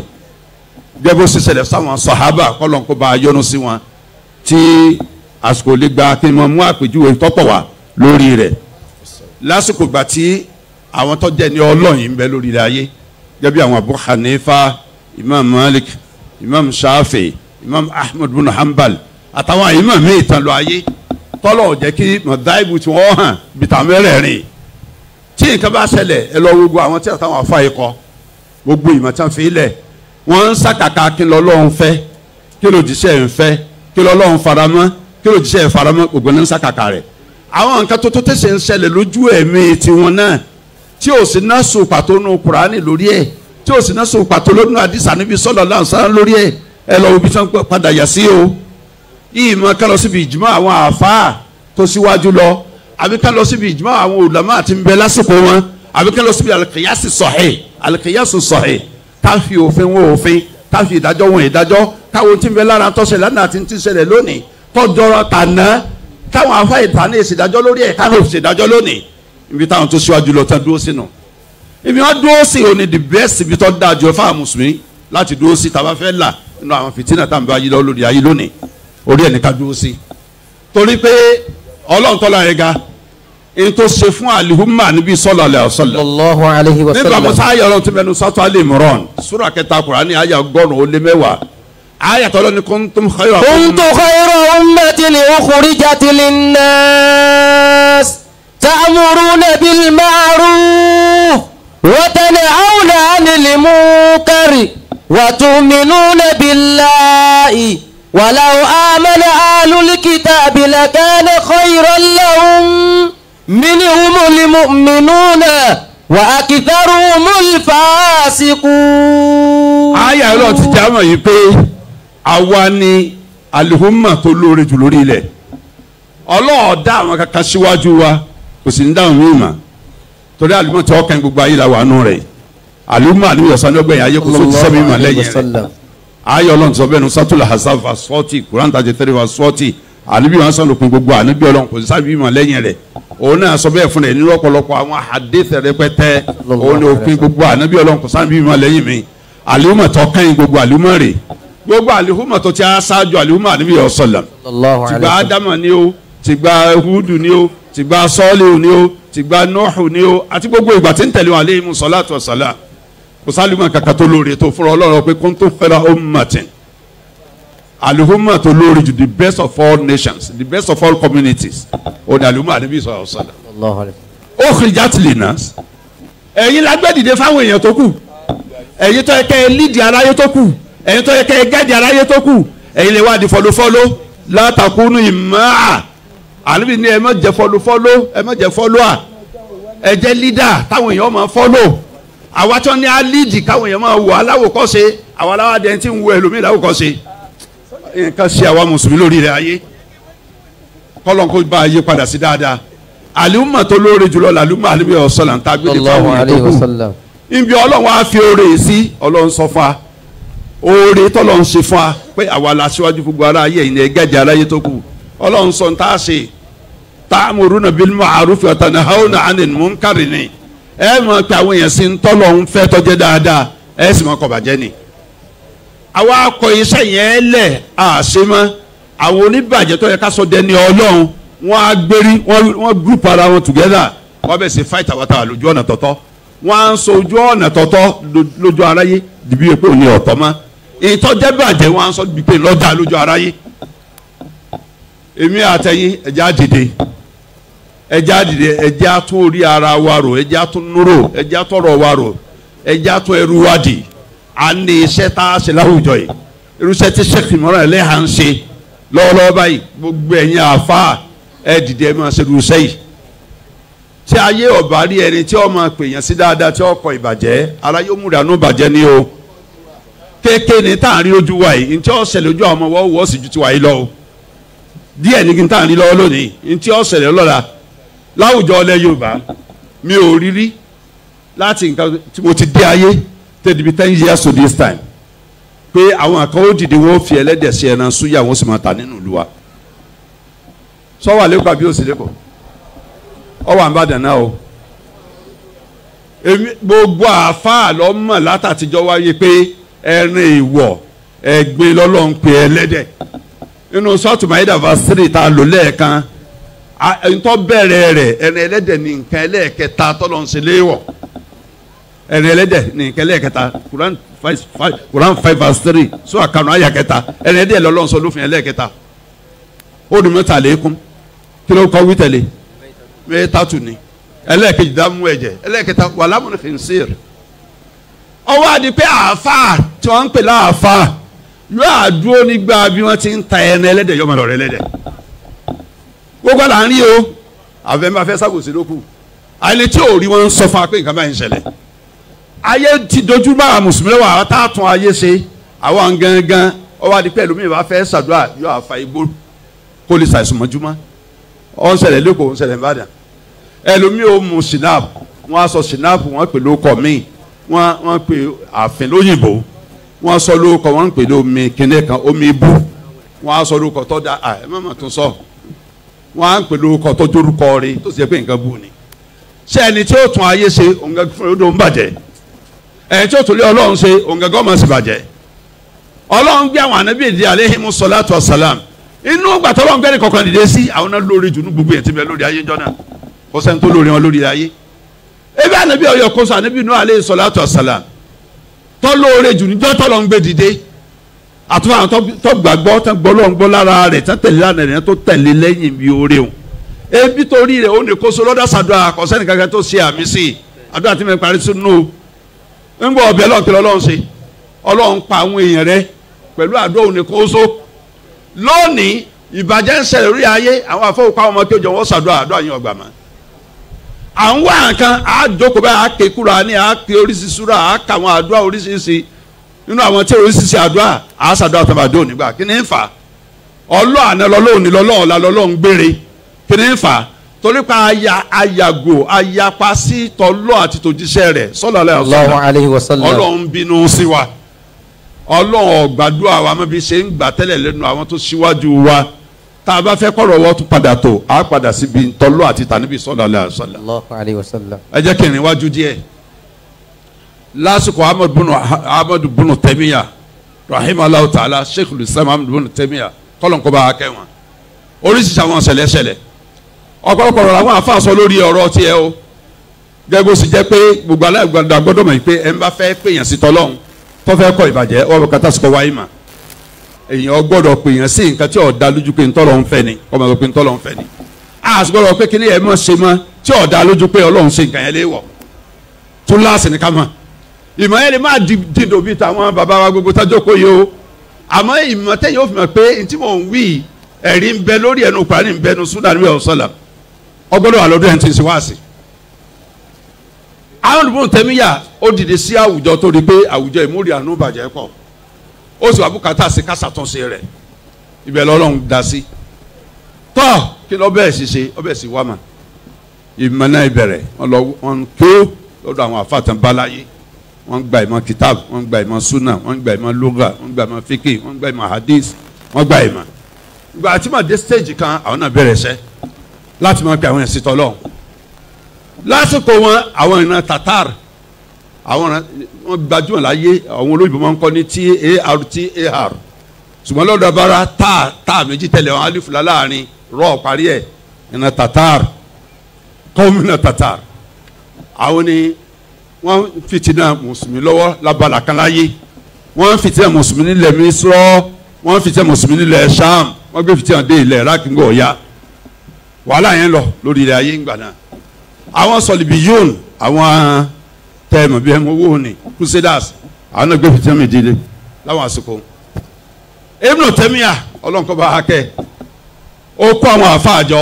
Speaker 1: Gẹ́gẹ́ sì ṣẹlẹ̀ sáwọn sàhábà kọ́lọ́n kó bá a yọ́nú sí wọn tí àsìkò lè gba kí n mọ mú àpèjúwe tọ́pọ̀ wá lórí rẹ̀. Lásìkò gbà tí àwọn tó jẹ́ ní ọlọ́yin ń bẹ lórí ilẹ̀ ayé gẹ́gẹ́ bí àwọn Abu Hanifa Imam Malik Imam Shafi Imam Ahmad bin Hanbal àtàwọn imam lọ ayé tọ́lọ̀ jẹ́ kí mọ̀dáìbù tí wọ́n hàn bìtà mẹ́rẹ̀ẹ̀rin. Tí nǹkan bá ṣẹlẹ̀ ẹ lọ gbogbo àwọn tí àtàwọn afa yìí kọ. Gbogbo ìmọ̀ tí wọ́n fi lẹ̀. Wọ́n ń sàkàkà kí lọ́lọ́run fẹ́ kí lòjíṣẹ́ ń fẹ́ kí lọ́lọ́run faramọ́ kí lòjíṣẹ́ faramọ́ gbogbo ní ń sàkàkà rẹ̀. Àwọn nǹkan tó tó tẹ̀sẹ̀ ń ṣẹlẹ̀ lójú ẹ̀mí tiwọn náà tí o sì ná sùn pàtó nu kurani lórí ẹ tí o sì ná sùn pàtó lónú àdìsá níbi sọlọ láǹsán lórí ẹ ẹ lọ ibi tí wọn padà yà sí o yìí mọ ká lọ síbi ìjùmọ̀ àwọn àfáà tó síwájú lọ àbí ká lọ síbi ìjùmọ̀ àwọn olùdámọ̀ àti nbẹ lásìkò wọn àbí ká lọ síbi alikiyasi sọhẹ alikiyasi sọhẹ ká fi òfin wọn òfin ká fi ìdájọ́ wọn ìdájọ́ káwọn tí nbẹ lára tọ́sẹ̀ lánàá tí ń ṣẹlẹ̀ lónìí tọ́jọ́rọ̀ tàná káwọn afáà ìtàní ìṣèdájọ́ lórí ẹ̀ káwọn òṣèdájọ́ lónìí ibi táwọn tó síwájú lọ tán dúró sínú. Ibi wọn dúró sí òní the best ibi tó dáa jù fáwọn mùsùlùmí láti dúró sí tàbá fẹ́ là nínú àwọn fìtínà tá à ń bá yí lọ lórí ayé lónìí orí ẹni ká dúró sí torí pé ọlọ́run tọ́lá yẹn ga n tó ṣe fún alihuma níbi sọlọ alẹ ọsọlọ.
Speaker 3: Allahu alayhi wa sallam.
Speaker 1: nígbà musa ayé ọlọ́run ti mẹ́nu sọ́tọ́ alẹ́ mìíràn sura kẹta Kùránì ayé ọgọ́rùn-ún ó lé mẹ́wàá ayé àtọ́lọ́ ni kuntum khayra.
Speaker 3: kuntum khayra ummatin ukhrijat linnas ta'muruna bil ma'ruf wa tanhawna 'anil munkari wa tu'minuna billahi. ولو آمن أهل الكتاب لكان خيرا لهم منهم المؤمنون وأكثرهم الفاسقون
Speaker 1: ayé ọlọ́run ti já mọ̀ yìí pé àwa ni alihuma tó lóore jù lórí ilẹ̀ ọlọ́run dá àwọn kankan síwájú wa kò sì ní dáhùn míì mà torí alihuma tí ọkàn gbogbo ayé la wà nù rẹ̀ alihuma alihuma yọ̀sán ní ọgbẹ̀yìn ayé kò sóò ti sẹ́mi mà lẹ́yìn rẹ̀ ayé ọlọ́run sọ bẹ́ẹ̀ ní sátúlà hasan verse forty Quran thirty three verse forty. Àníbí wọn sọ lópin gbogbo àníbí ọlọ́run kò sí sábì mọ̀ lẹ́yìn rẹ̀. Òun náà sọ bẹ́ẹ̀ fún ẹ̀ nínú ọ̀pọ̀lọpọ̀ àwọn hadith rẹpẹtẹ. Òun ni òpin gbogbo àníbí ọlọ́run kò sábì mọ̀ lẹ́yìn mi. Àlùmọ̀ tó kẹ́yìn gbogbo àlùmọ̀ rẹ̀ gbogbo àlùmọ̀ tó ti aṣáájú àlùmọ̀ ọ̀sọ̀làm
Speaker 3: sallallahu
Speaker 1: tìgbà ádámà ni o tìgbà hudu ni o tìgbà sọ́ọ̀lì ni o tìgbà nọ́ọ̀hù ni o àti gbogbo ìgbà tí ń tẹ̀lé wọn alayhimu salatu wassalam kò sálùmọ̀ kankan tó lóore tó fúnra ọlọ́run pé kuntum khayra ummatin alihuma tó lóore jù the best of all nations the best of all communities o ní alihuma àdébí sọ̀rọ̀ sọ̀rọ̀
Speaker 3: sallallahu alayhi wa
Speaker 1: ó kìrìjà tìlì náà ẹ̀yin lágbẹ́ dìde fáwọn èèyàn tó kù. Ẹ̀yin tó yẹ kẹ́ ẹ lídìí aráyé tó kù. Ẹ̀yin tó yẹ kẹ́ ẹ aráyé tó kù. Ẹ̀yin lè wá di fọlọ́fọlọ́ látàkùnú ìmọ̀ọ́ àníbi ni ẹ má jẹ fọlọ́fọlọ́ ẹ má jẹ fọlọ́ à ẹ jẹ́ lídà táwọn èèyàn máa fọlọ́ àwa tó ní á lídì káwọn èèyàn máa wò aláwòkọ́ṣe àwa aláwàdẹ tí ń wo ẹlòmíì láwòkọ́ṣe. Nǹkan ṣe àwa mùsùlùmí lórí rẹ̀ ayé. Kọ́lọ́n kó bá a yí padà sí dáadáa. Àlùmọ̀ tó lóore jùlọ làlùmọ̀ àlùmọ̀ ọ̀sọ̀là ń ta gbé ní
Speaker 3: sallallahu
Speaker 1: fáwọn
Speaker 3: wa
Speaker 1: kù. ibi ọlọ́run á fi oore sí ọlọ́run sọ fún wa. Oore tọ́lọ́run ṣe fún wa pé àwa la síwájú gbogbo ara ayé ìní ẹgẹ́jẹ aráyé tó kù. Ọlọ́run sọ ń tá a ṣe. Ta'muruna bil ma'rufi wa tanahawna 'anil munkari ni ẹ mọ̀ pé àwọn èèyàn sì ń tọ́lọ́run fẹ́ tọ́jẹ́ dáadáa. Ẹ sì mọ̀ kọ̀ ni. Àwa akọ iṣẹ́ yẹn lẹ̀ àṣemọ́ àwọn oníbàjẹ́ tó yẹ ká sọ dẹni ọlọ́run wọ́n á gbérí wọ́n group ara wọn together. Wọ́n bẹ̀ ṣe fight àwọ̀tà lójú ọ̀nà tọ̀tọ̀. Wọ́n á ń sọ ojú ọ̀nà tọ̀tọ̀ lójú aráyé dìbí pé òní ọ̀tọ̀ mọ́. Ìtọ́jẹ́ bàjẹ́ wọ́n á ń sọ dìbí pé lọ́dà lójú aráyé. Èmi àtẹ̀yìn ẹ̀já dìde ẹ̀já dìde ẹ̀já tún orí ara wa rò ẹ̀já tún núrò ẹ̀já tọrọ wa rò ẹ̀já tún ẹrú wa dì. Ń ní iṣẹ́ tá a ṣe láwùjọ yìí. Irúṣẹ́ tí sẹ́kì mọ́ra ẹ̀ lẹ́hà ń ṣe lọ́wọ́lọ́wọ́ báyìí gbogbo ẹ̀yin àfa ẹ̀ dìde ẹ̀ máa ṣe irúṣẹ́ yìí. Tí ayé ọba rí ẹni tí ó máa pè yàn sí dáadáa tí ó ìbàjẹ́ ara yóò múra nù bàjẹ́ ni o. Kéèké ni tá à ń rí lójú wa yìí ntí ó ṣẹlẹ̀ ojú àwọn ọmọ wọ́ọ́ sì ju tiwa yìí lọ díẹ̀ ní kí n tá à ń rí lọ́wọ́ lónìí ntí ó ṣẹlẹ̀ lọ́la láwùjọ ọlẹ́ Yorùbá mi ò rí rí láti nǹkan tí mo ti dé ayé tẹ́lẹ̀ bí ten years to this time pé àwọn kan ó dìde wọ́n fi ẹlẹ́dẹ̀ sí ẹran súyà wọ́n sì máa ta nínú ìlú wa. Sọ wà lẹ́kọ̀ọ́ àbí òsì lẹ́kọ̀ọ́? Ọ wà ń bá dáná o. Èmi gbogbo àáfàá lọ́mọ látàtijọ́ wáyé pé ẹrin ìwọ̀ ẹ̀gbin lọ́lọ́run pé ẹlẹ́dẹ̀. Nínú sọ́ọ̀tù maida tá a lò lẹ́ẹ̀kan ntọ́ bẹ̀rẹ̀ rẹ̀ ẹrin ẹlẹ́dẹ̀ ní nǹkan ẹlẹ́ẹ̀kẹta tọ́lọ̀ ń ṣe léwọ̀ ẹrin ẹlẹ́dẹ̀ ní nǹkan Quran five five Quran five verse three sọ àkànnù àyà kẹta. Ẹrin ẹlẹ́dẹ̀ lọ́lọ́run sọ lófin ẹlẹ́ẹ̀kẹta. Ó dùn mẹ́ta lẹ́kún kí ló kọ́ wí tẹ̀lé? Mẹ́tàtù ni. Ẹlẹ́ẹ̀kejì dàmú ẹ̀jẹ̀. Ẹlẹ́ẹ̀kẹta wàlámùnì kìnsìr. Ọwọ́ adi pé àáfàá tí wọ́n ń pè yóò àdúró nígbà bí wọ́n ti ń ta ẹran ẹlẹ́dẹ̀ yọmọ lọ́rẹ́ ẹlẹ́dẹ̀ gbogbo là ń rí o. Àfẹ́mbà fẹ́ sábòsí ló kù. Àyẹ̀lẹ̀ tí ò rí wọn ń sọ fún wa pé nǹkan báyìí ń ṣẹlẹ̀. Ayé ti dojú bá àwọn mùsùlùmí lọ́wọ́ àwọn tá a tún ayé ṣe. Àwọn gangan ọwọ́ adi pé ẹlòmíì bá fẹ́ ṣàdúrà yóò àfa igbó. Kó lè ṣàìsùn mọ́júmọ́ ọ ń ṣẹlẹ̀ lẹ́kọ̀ọ́ ń ṣẹlẹ̀ nìbàdàn ẹlòmíì ó mu sinap wọ́n á sọ sinap wọ́n pè lóko míì. Wọ́n wọ́n pè àfin lóyìnbó. Wọ́n sọ lóko wọ́n pè lómi kíní kan omi ibú. Wọ́n á sọ lóko tó da ẹ má mà tún sọ wọ́n á pè lóko tó dórúkọ rí tó sì yẹ pé nǹkan bù ni. Ṣé ẹni tí ó tún ayé ṣe òǹgà fún odò ń bàjẹ́. Ẹni tí ó tún lé ọlọ́run ṣe òǹgà gọ́ọ̀mọ̀ sì bàjẹ́. Ọlọ́run gbé àwọn ànábì ìdí aléhimu sọláàtù ọ̀sálàm inú gbàtọ́ lọ́n gbẹ́rẹ́ kọ̀ọ̀kan dìde sí àwọn náà lórí jù ní gbogbo yẹn ti bẹ lórí ayé jọ náà. Sẹ́ni tó lórí wọn lórí ayé. Ebi anabi ọyọ kọsọ anabi nù alẹ́ sọláàtù àsàlà tọ́ lóore jù níjọ́ tọ́ lọ́n gbé dìde àtúntò àwọn tó- gbàgbọ́ tó gbọ́ lọ́n gbọ́ lára rẹ̀ tó tẹ̀lé lánàá rẹ̀ tó tẹ̀lé lẹ́yìn bí oore o ebi torí rẹ̀ ó ní kóso lọ́dọ̀ sàdúrà. Kọ́sẹ́nì kankan tó ṣe àmì sí i. Àdúrà tí mi parí sínú o. Ń gbọ́ ọbẹ̀ lọ́n kí lọ́n ṣe. Ọlọ́run pa àwọn èèyàn rẹ̀ pẹ̀lú àdúrà òní kóso lónìí ìbàjẹ́ ń ṣẹlẹ̀ lórí ayé. Àwọn afọwọ́pá ọmọ kí nínú àwọn tí oríṣiríṣi àdúrà á ṣàdúrà tó bá dé òní gbà. Kí ni ń fà ọlọ́ àná lọ́lọ́ òní lọ́lọ́ ọ̀la lọ́lọ́ ń gbére. Kí ni ń fà torí pa aya ayàgò ayapa sí tọ́lọ́ àti tòjíṣẹ́ rẹ̀ sọ́lọ́lẹ́
Speaker 3: Allahu alayhi wa sallam.
Speaker 1: ọlọ́run bínú sí wa. Ọlọ́run ọ̀gbàdúrà wa mọ̀ bí ṣe ń gbà tẹ́lẹ̀ lẹ́nu àwọn tó ṣíwájú wa. Tá a bá fẹ́ kọ́rọ̀ wọ́n tún padà tó a padà síbi tọ́lọ́ àti tàníbi sọ́lọ́lẹ́ àṣọlá
Speaker 3: Allahu alayhi wa sallam.
Speaker 1: ẹ jẹ́ kí n rìn wájú díẹ̀ lásìkò ahmadu bunu ahmadu bunu tẹ́míyà rahim alahu ta'ala sheikh islam ahmadu bunu tẹ́míyà kọ́lọ́nkọ́ bá a kẹ́ wọn. Oríṣiríṣi àwọn ṣẹlẹ̀ ṣẹlẹ̀ ọ̀pọ̀lọpọ̀ ọ̀rọ̀ àwọn àfa sọ lórí ọ̀rọ̀ tiẹ̀ o. Gẹ́gẹ́ sì jẹ́ pé gbogbo alágbàdo agbọ́dọ̀ mọ̀ pé ẹ̀ ń bá fẹ́ pèèyàn sí tọ́lọ́hún tó fẹ́ kọ́ ìbàjẹ́ ọ̀rọ̀ kata sọ̀kọ̀ wáyé mà. Èèyàn gbọ́dọ̀ pèèyàn sí nǹkan tí ọ̀dà lójú pé ntọ́lọ́ ń fẹ́ ni ọmọ ẹ̀rọ pé ntọ́lọ́ ń fẹ́ ni. A sì gbọ́dọ̀ pé kíní ẹ̀ mọ̀ ṣe mọ́ tí ọ̀dà lójú pé ọlọ́run ṣe nǹkan yẹn léwọ̀. Túláàsì ní ká mọ̀ ìmọ̀ yẹn lè má di dídò bíi tàwọn bàbá wa gbogbo tájọ́ kó yẹ o. Àmọ́ ìmọ̀ tẹ́yìn ó fi mọ̀ pé ntí mò ń wí ẹ̀rí ń bẹ lórí ẹnu Kùránì ń bẹ nu súnà níbi ọ̀sọ́là ọgbọ́dọ̀ wà lọ́dún ẹ̀ ti ṣe wáàsì. àwọn olùbọ̀n tẹ́míyà ó dìde sí àwùjọ tó rí pé àwùjọ ìmúrí àánú bàjẹ́ pọ̀. Ó sì wà bùkátà sí kásàtúnṣe rẹ̀. Ibẹ̀ lọ́lọ́run dá sí. tọ́ kí lọ́ bẹ́ẹ̀ sì ṣe? Ọ sì wá mà. Ìmọ̀ náà ìbẹ̀rẹ̀. Wọn lọ wọn kí lọ́dọ̀ àwọn àfàtàn báláyé wọ́n gba ìmọ̀ kitab wọ́n gba ìmọ̀ sunna wọ́n gba ìmọ̀ lugha wọ́n gba ìmọ̀ fiki wọ́n gba ìmọ̀ hadith wọ́n gba ìmọ̀. Ìgbà àti mà dé stage kan àwọn náà bẹ̀rẹ̀ sẹ́ láti máa pe àwọn ẹ̀sìn tọ́lọ́ lásìkò wọn àwọn ìran tatar àwọn wọn gbajúmọ̀ láyé àwọn olóyìnbó máa ń kọ́ ní tar tar ṣùgbọ́n lọ́dọ̀ abára tá tá méjì tẹ̀lé wọn alifula láàárín rọ parí ẹ̀ ìran tatar kọ́mínà tatar. Àwọn ni wọ́n fìtínà mùsùlùmí lọ́wọ́ labala kan láyé. Wọ́n fìtínà mùsùlùmí nílẹ̀ misrọ́. Wọ́n fìtínà mùsùlùmí nílẹ̀ sham. Wọ́n gbé fìtínà dé ilẹ̀ iraq ńgọ̀ ọ̀ya wàhálà yẹn lọ lórí ilẹ̀ ayé ńgbà náà. Àwọn sọlìbì yóòn àwọn tẹ̀mọ̀ bí ẹ̀mọ owó ni crusaders àwọn náà gbé fìtínà mi dìde láwọn àsìkò. Ibn Taymiyyah ọlọ́nkọ́ba akẹ́ ó kó àwọn àfáàjọ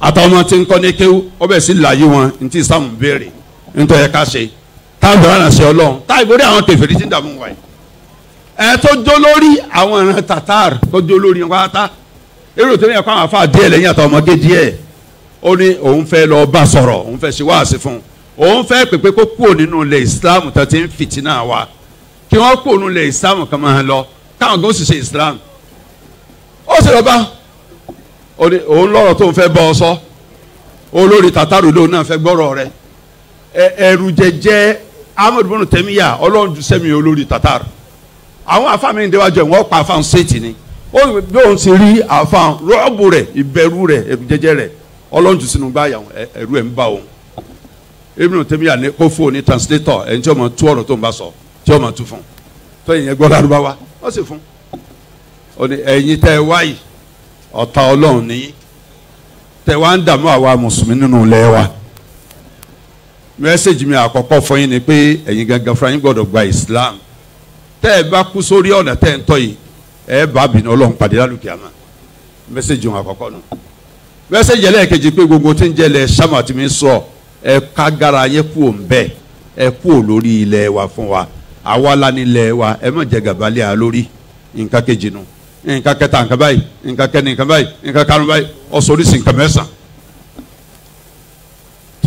Speaker 1: àtàwọn tí ń kọ́ ní kéwú ọbẹ̀ sí láyé wọn ní ti Islam béèrè nítorí ẹ ká ṣe. Táwọn ìbára ṣe ọlọ́run. Táwọn ìbórí àwọn kèfèrí ti ń dààmú wáyé ẹ tó jó lórí àwọn ìran tatar tó jó lórí wọn pátá. Èrò tó ní ẹ̀kọ́ àwọn afa díẹ̀ lẹ́yìn àtàwọn ọmọge díẹ̀. Ó ní òun fẹ́ lọ bá sọ̀rọ̀ òun fẹ́ ṣe wáàsí fún un. Òun fẹ́ pèpè kó kúrò nínú ilẹ̀ Islam tó ti ń fìtínà wa. Kí wọ́n kúrò nínú ilẹ̀ Islam kan máa lọ. Káwọn gan sì ṣe Islam. Ó sì lọ bá ó òun lọ́rọ̀ tó ń fẹ́ bọ́ ọ sọ. Olórí tataru lóun náà fẹ́ gbọ́rọ̀ rẹ̀ ẹrù jẹjẹ. Ahmadu bonu tẹmíyà Ọlọ́run ju sẹmi olórí tatar. Àwọn afáàmì ìdíwájú ẹ wọn pa afáàn séètì ni. Ó bí òun ti rí afáàn rọ́ọ̀bù rẹ̀ ìbẹ̀rù rẹ̀ ẹrù jẹjẹ rẹ̀ Ọlọ́run ju sínú gbáyà ẹrù ẹ̀ ń bá òun. Ibnu tẹmíyà ní kó fún òní translator ẹni tí ó máa tú ọ̀rọ̀ tó ń bá sọ tí ó máa tú fún. Tọ́yìn yẹn gbọ́ lárúbáwá wọ́n sì fún. Ẹ̀yin tẹ́ wáyì ọ̀tá Ọlọ́run nìyí tẹ́ wá ń dààmú àwa mùsùlùmí nínú ilẹ̀ wa mẹ́sẹ̀gì mi àkọ́kọ́ fún yín ni pé ẹ̀yin gangan fúnra yín gbọ́dọ̀ gba Islam. Tẹ́ ẹ bá kú sórí ọ̀nà tẹ́ ẹ ń tọ́ yìí ẹ bá bínú Ọlọ́run pàdé lálùkì àmà. Mẹ́sẹ̀gì wọn àkọ́kọ́ nù. Mẹ́sẹ̀gì ẹlẹ́ẹ̀kejì pé gbogbo tí ń jẹ́lẹ̀ sàmà tí mi sọ ẹ ká gara yẹ kú òun bẹ́ẹ̀ ẹ kú ò lórí ilẹ̀ wa fún wa. Àwa la ní ilẹ̀ wa. Ẹ má jẹ gàbálẹ̀ à lórí. Nǹkan kejì nù. Nǹkan kẹta nǹkan báyìí. Nǹkan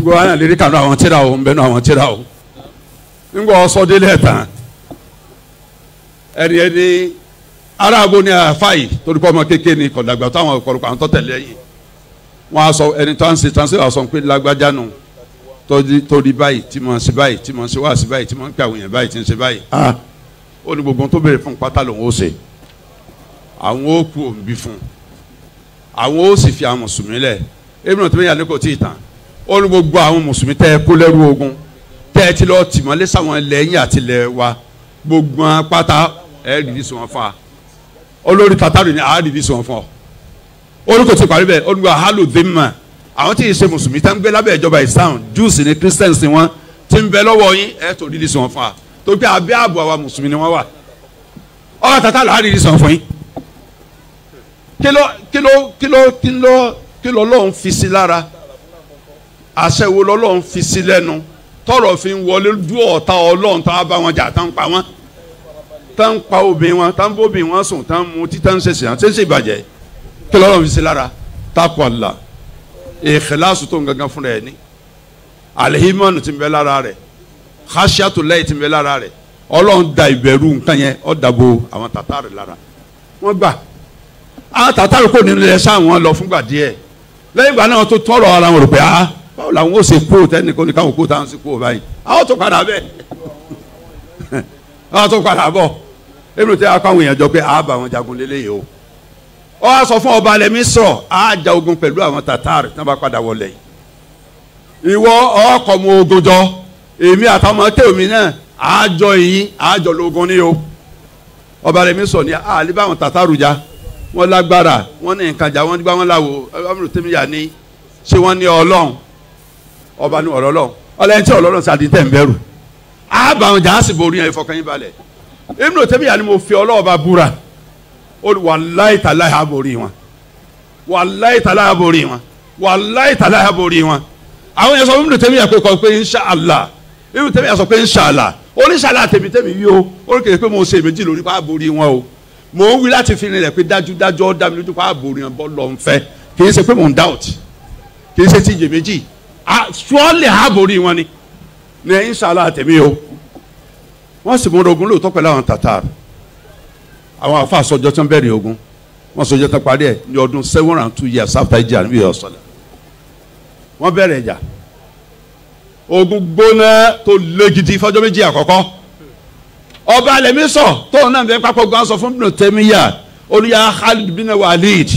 Speaker 1: gbogbo wa náà lè rí kànú àwọn tíra o nbẹ nù àwọn tíra o. Ngbọ ọsọdélé tán ẹni ẹni aráàbò ní àfáì torí pọ́ ọmọ kékeré ni kọ̀dàgbà táwọn ọ̀pọ̀lọpọ̀ àwọn tó tẹ̀lé yìí. Wọ́n á sọ ẹni tó ń ṣe translate àwọn sọ pé lágbájá nù. Torí báyìí tí mo ń ṣe báyìí tí mo ń ṣe wá sí báyìí tí mo ń pè àwọn èèyàn báyìí tí ń ṣe báyìí. Ah. Ó ní gbogbo tó béèrè fún pátá lòun ó ṣe. Àwọn ó kú òǹbí fún àwọn ó sì fi àwọn mùsùlùmí lẹ̀. Ibn Taymiyyah ní kò tí ì tán ó ní gbogbo àwọn mùsùlùmí tẹ́ ẹ kó lẹ́rú ogun tẹ́ ẹ ti lọ tìmọ́lé sáwọn lẹ́yìn àti lẹ́ wa gbogbo pátá ẹ wọn fún wa. Olórí tataru ni a rìdí sí wọn fún ọ. Orúkọ ti parí bẹ́ẹ̀ olùgbà halo dhimma. Àwọn tí yìí ṣe mùsùlùmí tá ń gbé lábẹ́ ìjọba Islam Jews ni Christians ni wọ́n ti ń bẹ lọ́wọ́ yín ẹ tó rìdí sí wọn fún wa. Tó gbé abẹ́ ààbò àwa mùsùlùmí ni wọ́n wà. Ọ̀rọ̀ tataru a wọn fún yín. Kilo kilo kilo kilo kilo lọ́hún fi sí lára àṣẹ wo lọ́hún fi sí lẹ́nu? Tọrọ fi ń wọlé ju ọ̀tá ọlọ́run tá a bá wọn jà tá ń pa wọn. Tá ń pa obìnrin wọn tá ń bóbìnrin wọn sùn tá ń mu tí tá ń ṣẹṣẹ àti ṣe ìbàjẹ́. Kí lọ́hún fi sí lára? Takwa Allah. Ìkìláàsù tó ń gangan fúnra ẹ̀ ní alihimanu ti ń bẹ lára rẹ̀. Khashiyatulayi ti bẹ lára rẹ̀. Ọlọ́run da ìbẹ̀rù nǹkan yẹn ó dàbò àwọn tàtàrí lára. Wọ́n gbà. Àwọn tàtàrí kò nínú ẹ sáwọn lọ fúngbà díẹ̀. Lẹ́yìn ìgbà náà tó tọrọ ara wọn rò pé ah báwo làwọn ó ṣe kó tẹnìkan ní káwọn kó táwọn sì kó báyìí? Àwọn tó padà bẹ àwọn tó padà bọ. Ebi tí a kọ àwọn èèyàn jọ pé a bá wọn jagun lélẹyìí o. Ọ wá sọ fún ọba alẹmí sọ a ja ogun pẹ̀lú àwọn tàtàrí tí wọn bá padà wọlé. Ìwọ ọkọ mọ ogun jọ. Èmi àtàwọn tèmi náà àjọ yìí àjọ lógun ni o. Ọba alẹmí sọ ni àlè bá àwọn tàtàrí jà. Wọ́n lágbára wọ́n ní nǹkan jà wọ́n gbá wọn láwo. Ọmọdé tẹ́mi yà ní ṣé wọ́n ní ọlọ́run ọba ní ọ̀rọ̀ ọlọ́run. Ọlọ́run tí ọlọ́run sàdí tẹ̀ ń bẹ̀rù. Àbàwọn jà á sì borí yẹn ìfọkànyín balẹ̀. Ọmọdé tẹ́mi yà ní mo fi ọlọ́ọ̀ba búra. Wàláì tàláì àborí wọn. Wàláì tàláì àborí wọn. Wàláì tàláì àborí wọn. Àwọn yẹn sọ tẹ́mi yà pé kọ́ pé inṣàlá ọmọdé tẹ́mi yà sọ pé inṣàlá oníṣàlá tèmi tèmi yìí o. Oríkèé pé mo ṣe méjì lórí pa àborí wọn o. Mò ń wí láti fi rinlẹ̀ pé dájúdájú ọ́ dá mi lójú pé ààbò rìn bọ́ lọ ń fẹ́. Kì í ṣe pé mò ń doubt. Kì í ṣe tí ìjè méjì sọ́ọ̀lì ààbò rí wọn ni. Ní inshallah tẹ̀mí o. Wọ́n sì mú ogun lóòótọ́ pẹ̀lú àwọn tatar àwọn afa sọjọ́ tán bẹ̀rẹ̀ ogun. Wọ́n sọjọ́ tán parí ẹ̀ ní ọdún seven and two years after ìjà níbi ọ̀sọ̀lẹ̀ wọ́n bẹ̀rẹ̀ ìjà. Ogun gbóná tó lé gidi fọjọ́ méjì àkọ́kọ́. Ọba alẹ́mí sọ náà bẹ pápá gan sọ fún Ibn Taymiyyah olùyà Khalid bin Walid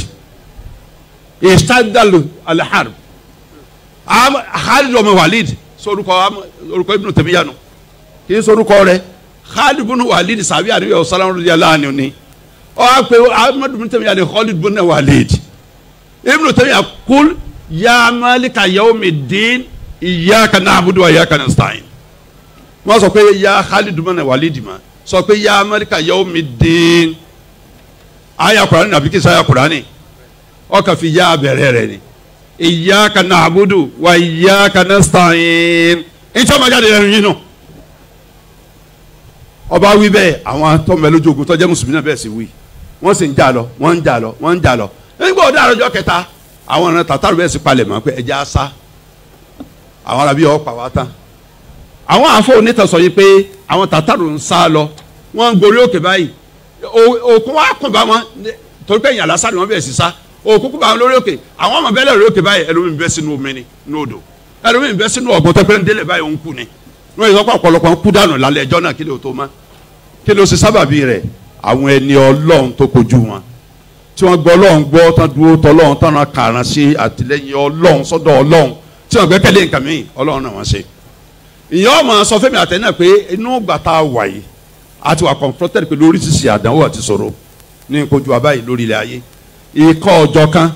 Speaker 1: istadalu alharb Khalid ọmọ Walid sorúkọ orúkọ Ibn Taymiyyah nù. Kì í sorúkọ rẹ̀. Khalid bin Walid sàbí àdúgbò ọ̀sálàmù rẹ̀ láàánú ni. Ọ á pé Ahmad bin Taymiyyah ni Khalid bin Walid. Ibn Taymiyyah kul ya malika yawmiddin iyyaka na'budu wa iyyaka nasta'in. Wọ́n sọ pé ya Khalid mọ́nà Walid ma. Sọ pé ya Malika yawmiddin. Aya kurani nàbí kìsà aya kurani ọkà fi ya abẹ́rẹ́ rẹ ni iyyaka na'budu wa iyyaka nasta'in. Ntí ọmọ jáde lẹ́nu yín nù ọba wí bẹ́ẹ̀ àwọn tọ́mọlójú ogun tọ́jẹ́ mùsùlùmí náà bẹ́ẹ̀ sì wí. Wọ́n sì ń jà lọ wọ́n ń jà lọ wọ́n ń jà lọ. Nígbà ọdún àròjọ kẹta àwọn ọ̀nà tàtàrù bẹ́ẹ̀ sì palẹ̀ mọ́ pé ẹja sá. Àwọn arábí ọ̀ pa tán. Àwọn àfọ onítàn sọ yìí pé àwọn tàtàrù ń sá lọ. Wọ́n ń gorí òkè báyìí. Òkun wa kùn bá wọn. Torí pé ìyàn lásán ni wọ́n bẹ̀rẹ̀ sí sá kùn bá lórí òkè. Àwọn ọmọ bẹ́ẹ̀ lórí òkè báyìí ẹlòmíì bẹ́ sínú omi ni ní odò. Ẹlòmíì bẹ́ sínú ọ̀gbọ́n tó ń délé báyìí ó ń kú ni. Wọ́n yìí sọ́kọ́ ọ̀pọ̀lọpọ̀ ń kú dànù lálẹ́ ẹjọ́ náà kí ló tó má kí ló ṣe sábàbí rẹ̀? Àwọn ẹni ọlọ́run tó kojú wọn. Tí wọ́n gbọ́ ọlọ́run gbọ́ tán dúró tọ́lọ́run tán náà kàrán sí àtìlẹ́yìn ọlọ́run sọ́dọ̀ ọlọ́run. Tí wọ́n gbẹ́kẹ̀lé nǹkan mìíràn ọlọ́run náà wọ́n ṣe. Ìyá ọmọ ikọ̀ ọjọ́ kan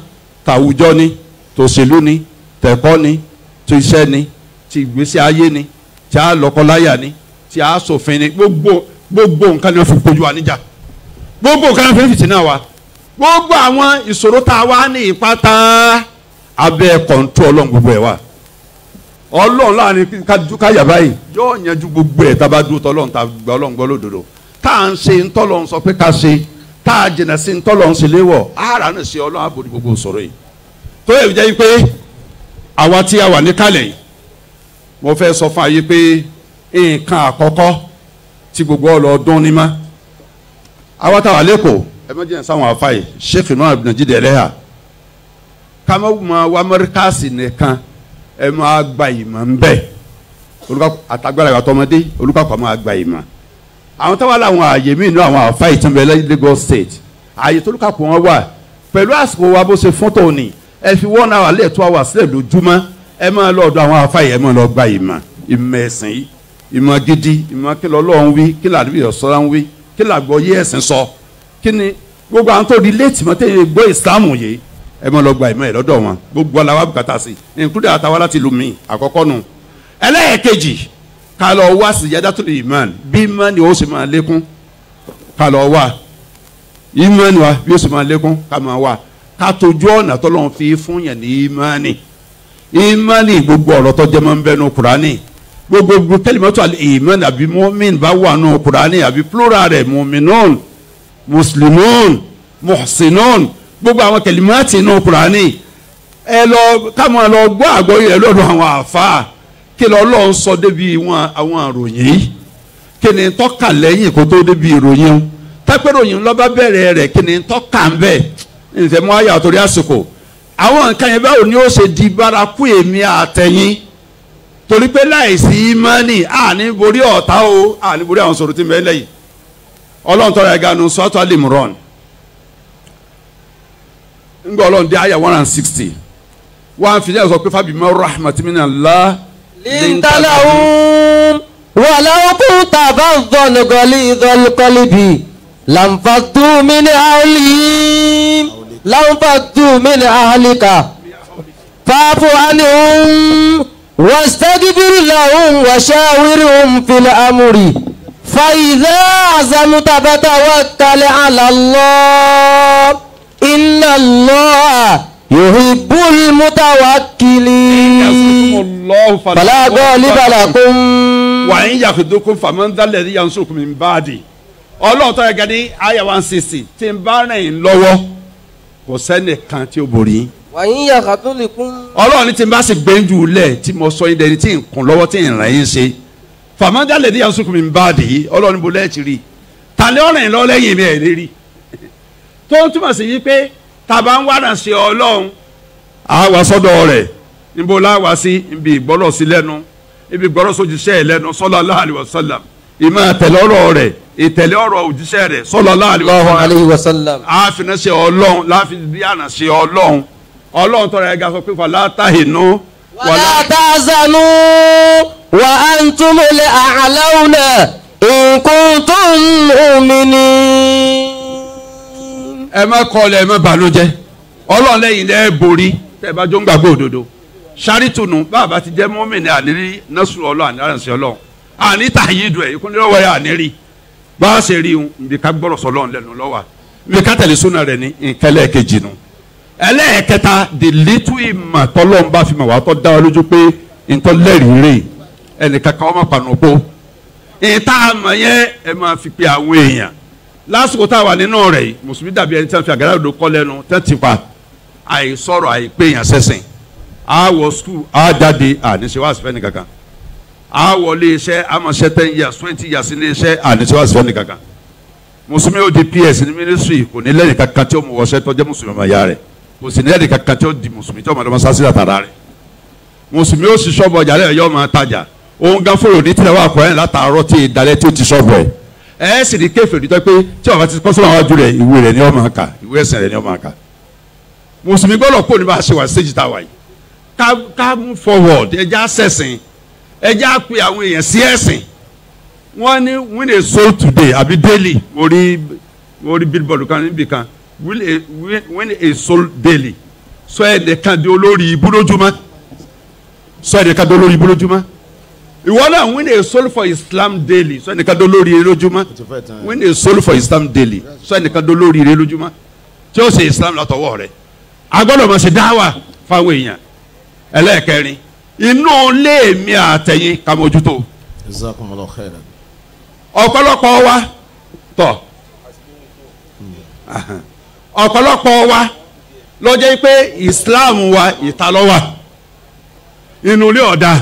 Speaker 1: tàwùjọ ni tòṣèlú ni tẹ̀kọ́ ni tó iṣẹ́ ni ti ìgbésí ayé ni tí a lọ́kọ́láyà ni tí a ṣòfin ni gbogbo gbogbo nǹkan ni wọ́n fi kojú wa níjà. Gbogbo nǹkan ni wọ́n fi fìtínà wa. Gbogbo àwọn ìṣòro tá a wá ní ìpátá abẹ́ kọ̀ǹtù ọlọ́run gbogbo ẹ̀ wà ọlọ́run láàárín káyà báyìí yóò yanjú gbogbo ẹ̀ tá a bá dúró tọ́lọ́run tá a gba ọlọ́run gbọ́ lódodo. Tá à ń ṣe ntọ́lọ́run sọ pé ká ṣe tá a jìnnà sí ntọ́lọ́run sì léwọ̀. Ara náà ṣe ọlọ́run àbòrí gbogbo sọ̀rọ̀ yìí. Tó yẹ jẹ́ pé àwa tí a wà níkàlẹ̀ yìí mo fẹ́ sọ fún ayé pé nǹkan àkọ́kọ́ tí gbogbo ọlọ́ọ̀dún ní má àwa táwa lẹ́kọ̀ọ́ ẹ má jẹ́ sáwọn àfáì sheikh imam nàìjíríà ẹlẹ́yà ká má wà mọ́ríkàsì nìkan ẹ máa gba ìmọ̀ ń bẹ̀. Àtàgbàrà ìwà tọmọdé olùkọ́ máa gba ìmọ̀ àwọn táwọn làwọn àyè míì nínú àwọn àfa ìtúnbẹ̀ Lagos state àyè tó lùkàpọ̀ wọn wà. Pẹ̀lú àsìkò wa bó ṣe fún tòní ẹ fi one hour lẹ́ẹ̀ two hours sílẹ̀ lójúmọ́ ẹ máa lọ ọ̀dọ̀ àwọn afáyẹ ẹ máa lọ gba ìmọ̀ ìmọ̀ ẹ̀sìn yìí ìmọ̀ gidi ìmọ̀ kí lọ lọ́run wí kí làdúgbò yọ̀sọ́ra ń wí kí làgbọ́ yé ẹ̀sìn sọ. Kí ni gbogbo àwọn tó di léètì mọ́ tẹ́lẹ̀ gbọ́ ìsìlámù yìí ẹ máa lọ gba ìmọ̀ ẹ̀ lọ́dọ̀ wọn. Gbogbo aláwa bùkátà sí including àtàwọn láti lu mi àkọ́kọ́ nù. Ẹlẹ́ẹ̀kejì ká lọ wá sí yadatul iman. Bí iman ni ó sì máa lékún ká lọ wá. Iman wa bí ó sì máa lékún ká máa wá. Ká tójú ọ̀nà tọ́lọ́run fi fún yẹn ní imani. Imani gbogbo ọ̀rọ̀ tó jẹ́ máa ń bẹ́nu kurani gbogbo kalimatu al-iman àbí mu'min bá wà nù kurani àbí plural rẹ̀ mu'minun muslimun muhsinun gbogbo àwọn kalimati nù kurani ẹ lọ ká lọ gbọ́ àgbọ́yé lọ́dọ̀ àwọn àfa kí lọ sọ débi àwọn àròyìn yìí? Kí ni tọ́ka kó tó débi ìròyìn o? Tápẹ́ròyìn lọ́ba bẹ̀rẹ̀ rẹ̀ kí ni tọ́ka ń bẹ̀? Ǹfẹ̀ mọ́ àyà torí àsìkò? Àwọn nǹkan yẹn báwo ni ó ṣe di bárakú èmi àtẹ̀yìn? Torí pé láìsí ìmánì àní borí ọ̀tá o àní borí àwọn sòrò tí ń bẹ lẹ́yìn. Ọlọ́run tọ́ra ẹ̀ga sọ́tọ́ alimron ńgbọ́ ọlọ́run dé àyà one and sixty. Wọ́n á fi ẹ̀ sọ pé fábímọ́ rahmat
Speaker 3: minallah لهم ولو كنت فظا غليظ القلب لانفضوا من أهلهم لانفضوا من أهلك فاعف عنهم واستغفر لهم وشاورهم في الأمر فإذا عزمت فتوكل على الله إن الله yuhibbul mutawakkilin fala ghaliba lakum.
Speaker 1: wà á yà kó dókòó faman dhal ladhi yansurukum min ba'di ọlọ́ọ̀tọ́ yẹ gadi aya one sixty tí n bá rìn yín lọ́wọ́ kò sẹ́nìkan tí ó borí.
Speaker 3: wàyí yàrá
Speaker 1: tó lè kún. ọlọ́ọ̀ni tí n bá sì gbẹ́njú lẹ̀ tí mo sọ yín dẹni tí n kún lọ́wọ́ tí n rà yín ṣe faman dhal ladhi yansurukum min ba'di ọlọ́ọ̀ni bolẹ́ẹ̀tì rí tàlẹ́ ọ̀rìn lọ́lẹ́yìn mi ẹ̀ lérí *laughs* tó túmọ̀ sí yí pé tàbá ń wá náà ṣe ọlọ́run. A wá sọ́dọ̀ rẹ̀. Níbo la wá sí? Ibi ìgbọ́rọ̀ sí lẹ́nu. Ibi ìgbọ́rọ̀ sójúṣẹ́ lẹ́nu sallallahu alaihi wasallam. Ìmọ̀ àtẹ̀lẹ́ ọ̀rọ̀ rẹ̀. Ìtẹ̀lẹ́ ọ̀rọ̀ òjíṣẹ́ rẹ̀ sallallahu alaihi wasallam.
Speaker 3: a fi
Speaker 1: náà ṣe ọlọ́run láfi bí àná ṣe ọlọ́run. Ọlọ́run tọrọ ẹ̀ga sọ pé fàlá táhìnú.
Speaker 3: wàlá tàzánú wa antumul a'launa in kuntum mu'minin
Speaker 1: ẹ má kọlẹ̀ ẹ má bànújẹ́. Ọlọ́run lẹ́yìn lẹ́ẹ̀ borí. Tẹ́ ẹ bá jó ń gbàgbọ́ òdodo. Saritunu bàbá ti jẹ́ mọ́mìnì ànírí násù ọlọ́run àníránsẹ́ ọlọ́run. Àní tàyídù ẹ̀ ìkúnlẹ̀ lọ́wọ́ yà ànírí bá a ṣe rí un nbí ká gbọ́rọ̀ sọlọ́run lẹ́nu lọ́wọ́ nbí ká tẹ̀lé súnà rẹ̀ ní nkẹlẹ́ kejì nu. Ẹlẹ́ẹ̀kẹta the little ìmọ̀ tọ́lọ́run bá fi mọ̀ wá tọ́ dá wa lójú pé ntọ́ lẹ́rìí rè. Ẹnìkankan ọmọ pànùkó ìta àmọ̀ yẹn ẹ máa fi pe àwọn èèyàn lásìkò tá a wà nínú rẹ̀ yìí mùsùlùmí dàbí ẹni tí wọ́n fi àgàrà òdo kọ́ lẹ́nu tẹ́ ti pa àìsọ̀rọ̀ àìpé èèyàn sẹ́sìn. A wọ skul a jáde àníṣe wá sífẹ́ nìkankan a wọlé iṣẹ́ amọ̀ṣẹ́ ten years twenty years ní iṣẹ́ àníṣe wá sífẹ́ nìkankan mùsùlùmí ó di ps ní ministry kò ní lẹ́yìn kankan tí ó mú wọṣẹ́ tó jẹ́ mùsùlùmí ọmọ ya rẹ̀. Kò sì ní lẹ́yìn kankan tí ó di mùsùlùmí tí ó máa dọ́mọ sásì látara rẹ̀. Mùsùlùmí ó sì ṣọ́ọ̀bù ọjà lẹ́yìn máa tajà. Òun gan fòrò ní tìlẹ̀ wà kọ́rin látàárọ̀ tí ìdálẹ́ tí ó ti ṣọ́ọ̀bù ẹ̀ ẹ̀ sì ní kéfì òdìtọ́ pé tí ọba ti kọ́sọ́nà wájú rẹ̀ ìwé rẹ̀ ni ó máa kà ìwé ẹ̀sìn rẹ̀ ni ó máa kà. Mùsùlùmí gbọ́dọ̀ kó ní bá a ṣe wà stage tá a wà yìí. Ká ká move forward ẹja sẹ̀sìn ẹja pe àwọn èèyàn sí ẹ̀sìn. Wọ́n ní win a soul today àbí daily mo rí mo rí billboard kan níbi kan win a win, a soul daily sọ ẹ̀ nìkan di olórí ibú lójúmọ́ sọ ẹ̀ nìkan di olórí ibú lójúmọ́ ìwọ náà win a soul for Islam daily sọ ẹ̀ nìkan di olórí ire lójúmọ́ win a soul for Islam daily sọ ẹ̀ nìkan di olórí ire lójúmọ́. Tí ó ṣe Islam látọwọ́ rẹ̀. Agbọ́dọ̀ máa ṣe dáwà fáwọn èèyàn. Ẹlẹ́ẹ̀kẹrin inú ilé mi àtẹ̀yìn ká mójútó. Ọ̀pọ̀lọpọ̀ wa tọ̀. Ọ̀pọ̀lọpọ̀ wa ló jẹ́ pé Islam wa ìta ló wà. Inú ilé ọ̀dà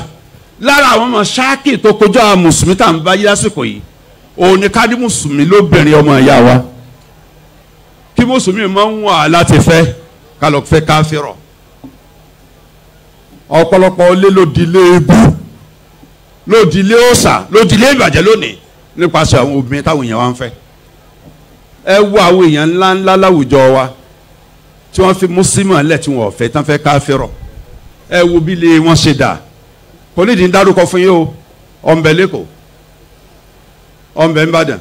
Speaker 1: lára àwọn ọmọ ṣáàkì tó kojú àwọn mùsùlùmí tá à ń bá yí lásìkò yìí òun ni ká ní mùsùlùmí lóbìnrin ọmọ ìyá wa. Kí mùsùlùmí máa ń wà láti fẹ́ ká lọ fẹ́ káfírọ̀. Ọ̀pọ̀lọpọ̀ ilé ilé ebú ilé òòṣà ilé ìbàjẹ́ lónìí nípasẹ̀ àwọn obìnrin táwọn èèyàn wá ń fẹ́. Ẹ wo àwọn èèyàn ńlá ńlá láwùjọ wa tí wọ́n fi mùsùlùmí lẹ̀ tí wọ́n fẹ́ tán fẹ́ káfírọ̀. Ẹ wo bí ilé wọn ṣe dà kò ń dárúkọ fún yín o. Ọ̀nbẹ lẹ́kọ̀ọ́ ọ̀nbẹ ńbàdàn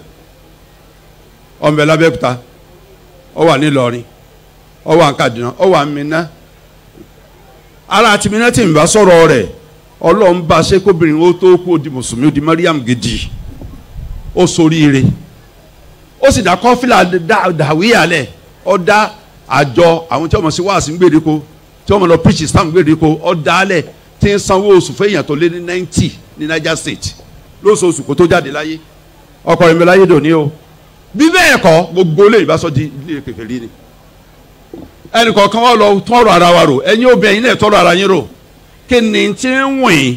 Speaker 1: ọ̀nbẹ lábẹ́òkúta ó wà nílọrin ó wà ní Kaduna ó wà Minna. Ara àti Minna tí mi bá sọ̀rọ̀ rẹ̀ ọlọ́run bá ṣe kóbìnrin ó tó kú di mùsùlùmí ó di Mariam gidi ó soríire ó sì dá kọ́fílà dàwíyà lẹ̀ dá àjọ àwọn tí wọ́n mọ̀ sí wáàsí gbèdéko tí wọ́n mọ̀ lọ pitch islam gbèdéko ó dá lẹ̀ tí ń sanwó oṣù fẹ́yìn tó lé ní ninety ní Niger State lóṣooṣù kó tó jáde láyé. Ọkọ rẹ̀ mi láyé dòní o. Bí bẹ́ẹ̀ kọ́ gbogbo lè bá sọ di ilé kékeré ni. Ẹnì kọ̀ọ̀kan wọ́n lọ tọrọ ara wa rò. Ẹ̀yin obìnrin náà tọrọ ara yín rò. Kí ni tí ń wìn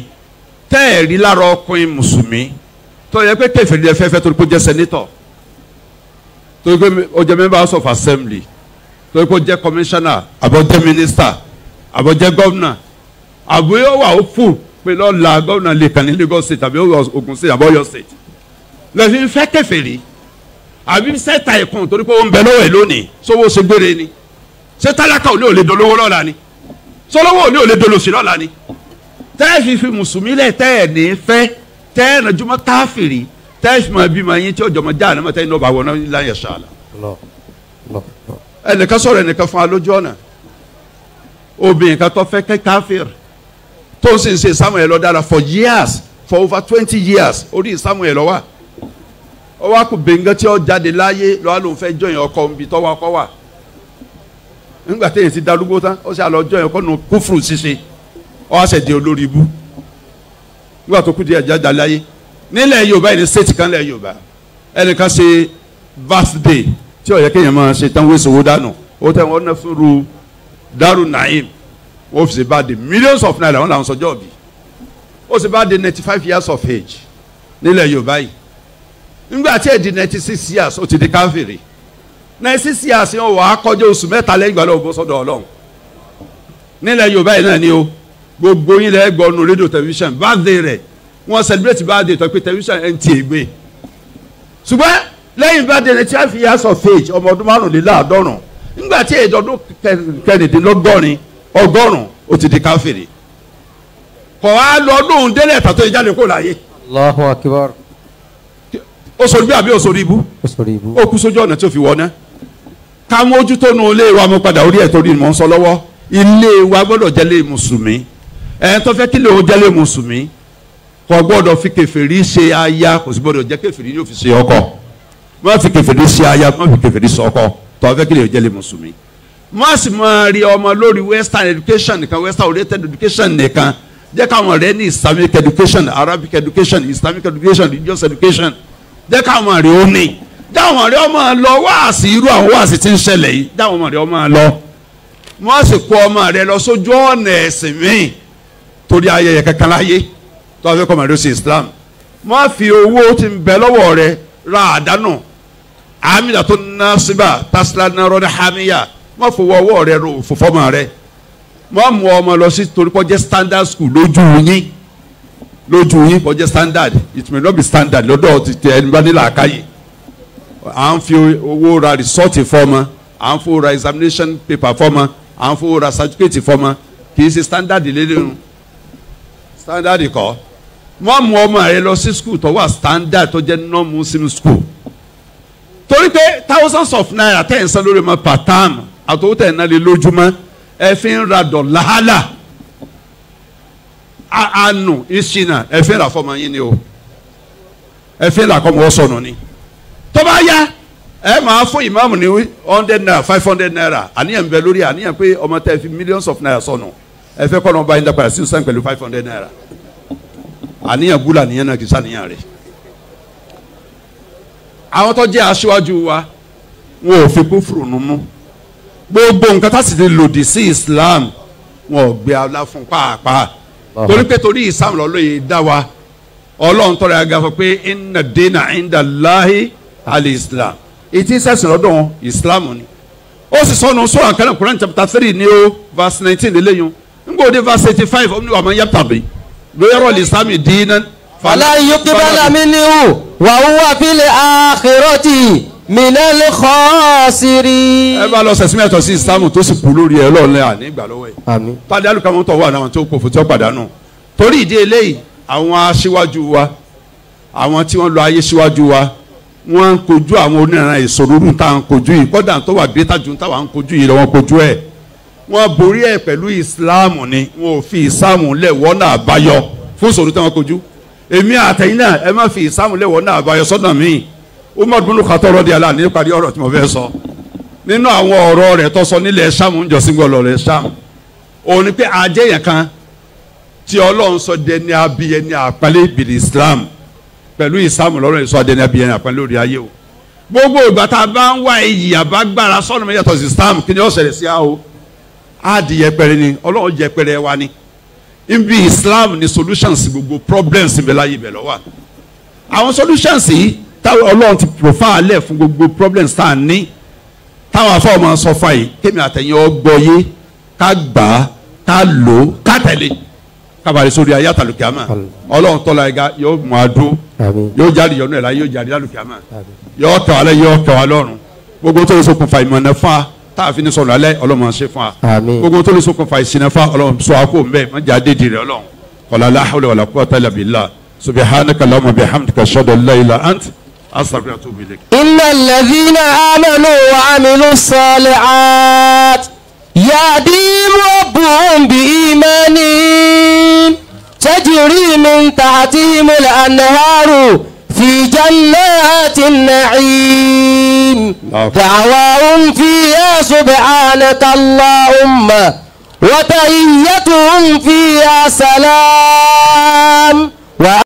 Speaker 1: tẹ́ ẹ̀ rí lára ọkùnrin mùsùlùmí tó yẹ pé kẹfẹ́ ní ẹfẹ́fẹ́ torí pé ó jẹ́ sẹ́nitọ̀ torí pé ó jẹ́ member house of assembly. Torí pé ó jẹ́ commissioner àbọ̀ minister àbọ̀ governor àbọ̀ yóò wà ó fún pé lọ́la governor lè kàn ní Lagos state àbí Ogun state àbọ̀ Ọ̀yọ́ state? Lẹ́sìn fẹ́ kẹfẹ́ rí. Àbí sẹ́ta ẹ̀kún torí pé ó ń bẹ lọ́wọ́ ẹ̀ lónìí sówó ṣe gbére ni? Ṣé tálákà ò ní ò lè dolówó lọ́la ni? Sọlọ́wọ́ ò ní ò lè dolòṣì lọ́la ni? Tẹ́ ẹ fi fi mùsùlùmí lẹ̀ tẹ́ ẹ ní fẹ́ tẹ́ ẹ nàjúmọ́ káfìrí tẹ́ ẹ fi máa yín tí ó jọmọ já àná tẹ́ ẹ ní ọba àwọn náà láyé ṣáàlà. ẹnìkan sọ̀rọ̀ ẹnìkan fún wa lójú ọ̀nà. Obìnrin kan tó fẹ́ kẹ́ káfìrí tó ń sì Samuel lọ dára for years for over twenty years orí Samuel lọ wà. Ó wá kó bẹ̀ngẹ́ tí ó jáde láyé lọ́wọ́ ló ń fẹ́ jọyìn ọkọ òǹbí tọ́wọ́ ọkọ wà nígbà téèyàn ti darúgbó tán ó sì àlọ́ jọyìn ọkọ nù kúfùrù ṣíṣe. Ó wá ṣẹ̀ di olórí ibú. Nígbà tó di ẹ̀já jáde láyé. Nílẹ̀ Yorùbá yìí ní state kan lẹ̀ Yorùbá. Ẹnìkan ṣe birthday tí ó máa ṣe tán wíṣọ dànù. Ó tẹ̀ wọ́n ná fúru Daru Naim ó ṣe bá de millions of naira wọn làwọn sọjọ́ bí ó sì bá de ninety five years of age nílẹ̀ Yorùbá yìí. Nígbà tí ẹ di ninety six years ó ti di káfíìrì ninety six years yẹn wà á kọjá oṣù mẹ́ta lẹ́yìn ìgbà lọ́wọ́ bó sọ́dọ̀ Ọlọ́run. Nílẹ̀ Yorùbá yìí náà ni o. Gbogbo yín lẹ́ gbọ́ nu rédíò tẹlifíṣàn birthday rẹ̀ wọ́n celebrate birthday tó pé tẹlifíṣàn NTA gbé. Ṣùgbọ́n lẹ́yìn birthday ninety five years of age ọmọ ọdún márùnléláàádọ́rùn nígbà tí èdè ọdún kẹrìndínlọ́gọ́rin ọgọ́rùn ó ti di káfíìrì. Kọ̀ wá lọ́dún délẹ̀ tàtó ìjáde kó láyé.
Speaker 3: Allahu akbar.
Speaker 1: ó sori bí àbí ó sori ibú?
Speaker 3: Ó
Speaker 1: ó kú sójú ọ̀nà tí ó fi wọ́ná. Ká mójútó nu ilé wa mo padà orí ẹ̀ torí mò ń sọ lọ́wọ́. Ilé wa gbọ́dọ̀ jẹ́ lé mùsùlùmí. Ẹ̀ tó fẹ́ kí lè o jẹ́ lé mùsùlùmí kò gbọ́dọ̀ fi kèfèrí ṣe aya kò sì gbọ́dọ̀ jẹ́ kèfèrí yóò fi ṣe ọkọ. Má fi kèfèrí ṣe aya má fi kèfèrí ṣe ọkọ. Tó fẹ́ kí lè o jẹ́ lé mùsùlùmí má sì máa rí ọmọ lórí western education nìkan western oriented education nìkan. Jẹ́ káwọn rẹ̀ ní islamic education arabic education islamic education religious education. Jẹ́ káwọn rẹ̀ ó ní. Dáwọn rẹ̀ ọmọ lọ wáàsí irú àwọn wáàsí tí ń ṣẹlẹ̀ yìí. Dáwọn rẹ̀ ọmọ lọ. Wọ́n sì kó ọmọ rẹ̀ lọ sójú ọ̀nà ẹ̀sìn míì torí ayẹyẹ kankan láyé. Tó a fẹ́ kọ́ ọmọ rẹ̀ sí islam. Wọ́n fi owó tí ń bẹ lọ́wọ́ rẹ̀ ra àdánù. Amida tó ná síbà tasila hamiya wọ́n fowó ọwọ́ rẹ̀ ro fòfọ́mọ rẹ̀. Wọ́n mú ọmọ lọ sí torí jẹ́ standard school lójú yín. Lójú yín kọ́ jẹ́ standard. It may not be standard lọ́dọ̀ ti tẹ ẹni bá nílò àkáyè à ń fi owó ra result fọ́mọ à ń fowó ra examination paper fọ́mọ à ń fowó ra certificate fọ́mọ. Kì í ṣe standard lélẹ́nu standard kọ́. Wọ́n mú ọmọ rẹ lọ sí school tó standard tó jẹ́ non-muslim school. Torí pé thousands of naira tẹ̀ ń san lórí ọmọ per àtòwò tẹ̀ ń nálẹ̀ lójúmọ́. Ẹ fi ń ra dọ̀làhálà àánú ìṣìnà ẹ fi ń ra fọmọ yín ni o. Ẹ fi ń ra kọ́mọ ọ̀sọ̀nù ni. Tó bá yá ẹ máa fún ìmáàmù ní hundred naira five hundred naira. Àníyàn bẹ lórí àníyàn pé ọmọ tẹ fi millions of naira sọnù. Ẹ fẹ́ kọ́ ọ̀nà ọba yín dàgbà sí sàn pẹ̀lú five hundred naira. Àníyàn búlà níyàn náà kì í sàníyàn rẹ̀. Àwọn tó jẹ́ aṣíwájú wa wọn ò fi kúfùrù nínú gbogbo nǹkan tá sì ti lòdì sí Islam wọn ò gbé ọlá fún pàápàá. Torí pé torí Islam lọ́lọ́ yìí dá wa ọlọ́run tọrọ ẹ̀ga fún pé inna dina inda Allahi al-Islam. Ìtí sẹ́sìn lọ́dọ̀ wọn Islam ni. Ó sì sọnù sọ̀rọ̀ àkàrà Quran chapter three ní o verse nineteen lélẹ́yìn nígbà òde verse eighty five ọmọ níwájú yẹ tàbí lóyọrọ islam dinan.
Speaker 3: fala yuqbala minhu wa huwa fil akhirati minal khasiri.
Speaker 1: ẹ bá lọ sẹ̀sìn mẹ́tọ̀ sí ìsìlámù tó sì kú lórí ẹ lọ́ọ̀lẹ́ àní ìgbà lọ́wọ́ ẹ̀.
Speaker 3: àmín.
Speaker 1: tádé alùpàmọ́ tó wà náà tó pòfò tó pàdánù torí ìdí eléyìí àwọn aṣíwájú wa àwọn tí wọ́n lọ ayé síwájú wa wọ́n ń kojú àwọn oníran ìṣòro tá à ń kojú yìí kọ́dà tó wà gírétà ju táwa ń kojú yìí lọ́wọ́ kojú ẹ̀ wọ́n borí ẹ̀ pẹ̀lú ìsìláàmù ni wọn ò fi ìsìláàmù lẹ̀ wọ́nà àbáyọ fún ìṣòro tí wọ́n kojú èmi àtẹ̀yìn náà ẹ fi ìsìláàmù lẹ̀ wọ́nà àbáyọ Umar bin Khattab radiyallahu anhu nípa ọ̀rọ̀ tí mo fẹ́ sọ. Nínú àwọn ọ̀rọ̀ rẹ̀ tó sọ nílẹ̀ sàmù ń jọ́sìn gbọ́dọ̀ rẹ̀ sàmù òun ni pé ajẹ́ yẹn kan tí ọlọ́run sọ dẹni abiyẹ ní àpẹẹlẹ ìbìlì Islam. Pẹ̀lú ìsàmù lọ́rọ̀ ìsọ dẹni abiyẹ ní àpẹẹlẹ lórí ayé o. Gbogbo ìgbà tá a bá ń wá iyì àbágbára sọ́nà mi yàtọ̀ Islam kí ni ó ṣẹlẹ̀ sí a o? Á ni ọlọ́run yẹpẹrẹ wa ni. Ibi Islam ni solutions gbogbo problems ibẹ̀ láyé ibẹ̀ lọ́wọ́ àwọn solutions yìí táwọn ọlọ́run ti profile lẹ̀ fún gbogbo problems tá a ní táwọn afọ máa sọ fà yìí kémi àtẹ̀yìn ọgbọ́ yé ká gbà á ká lò ó ká tẹ̀lé. Kábàárẹ̀ sórí ayé àtàlùkìámà ọlọ́run tọ́lá ẹ̀ga yóò mú adó
Speaker 3: àmín.
Speaker 1: Yóò jáde yọnu ẹ̀ la yóò jáde lálùkìámà yóò tẹ̀ alẹ́ yóò tẹ̀ wá lọ́rùn gbogbo tó lè ṣokùnfà ìmọ̀nà fún wa táàfin ní sọ̀rọ̀ alẹ́ ọlọ́run ṣe fún wa. Gbogbo tó lè ṣokùnfà ìṣìnà fún wa ọlọ́run sọ àkó mbẹ́ má ọlọ́run. Subhanaka allahumma bihamdika ashhadu an la ilaha illa atubu ilayk.
Speaker 3: إن الذين آمنوا وعملوا الصالحات يهديهم ربهم بإيمانهم تجري من تحتهم الأنهار في جنات النعيم
Speaker 1: الله.
Speaker 3: دعواهم فيها سبحانك اللهم وتحيتهم فيها سلام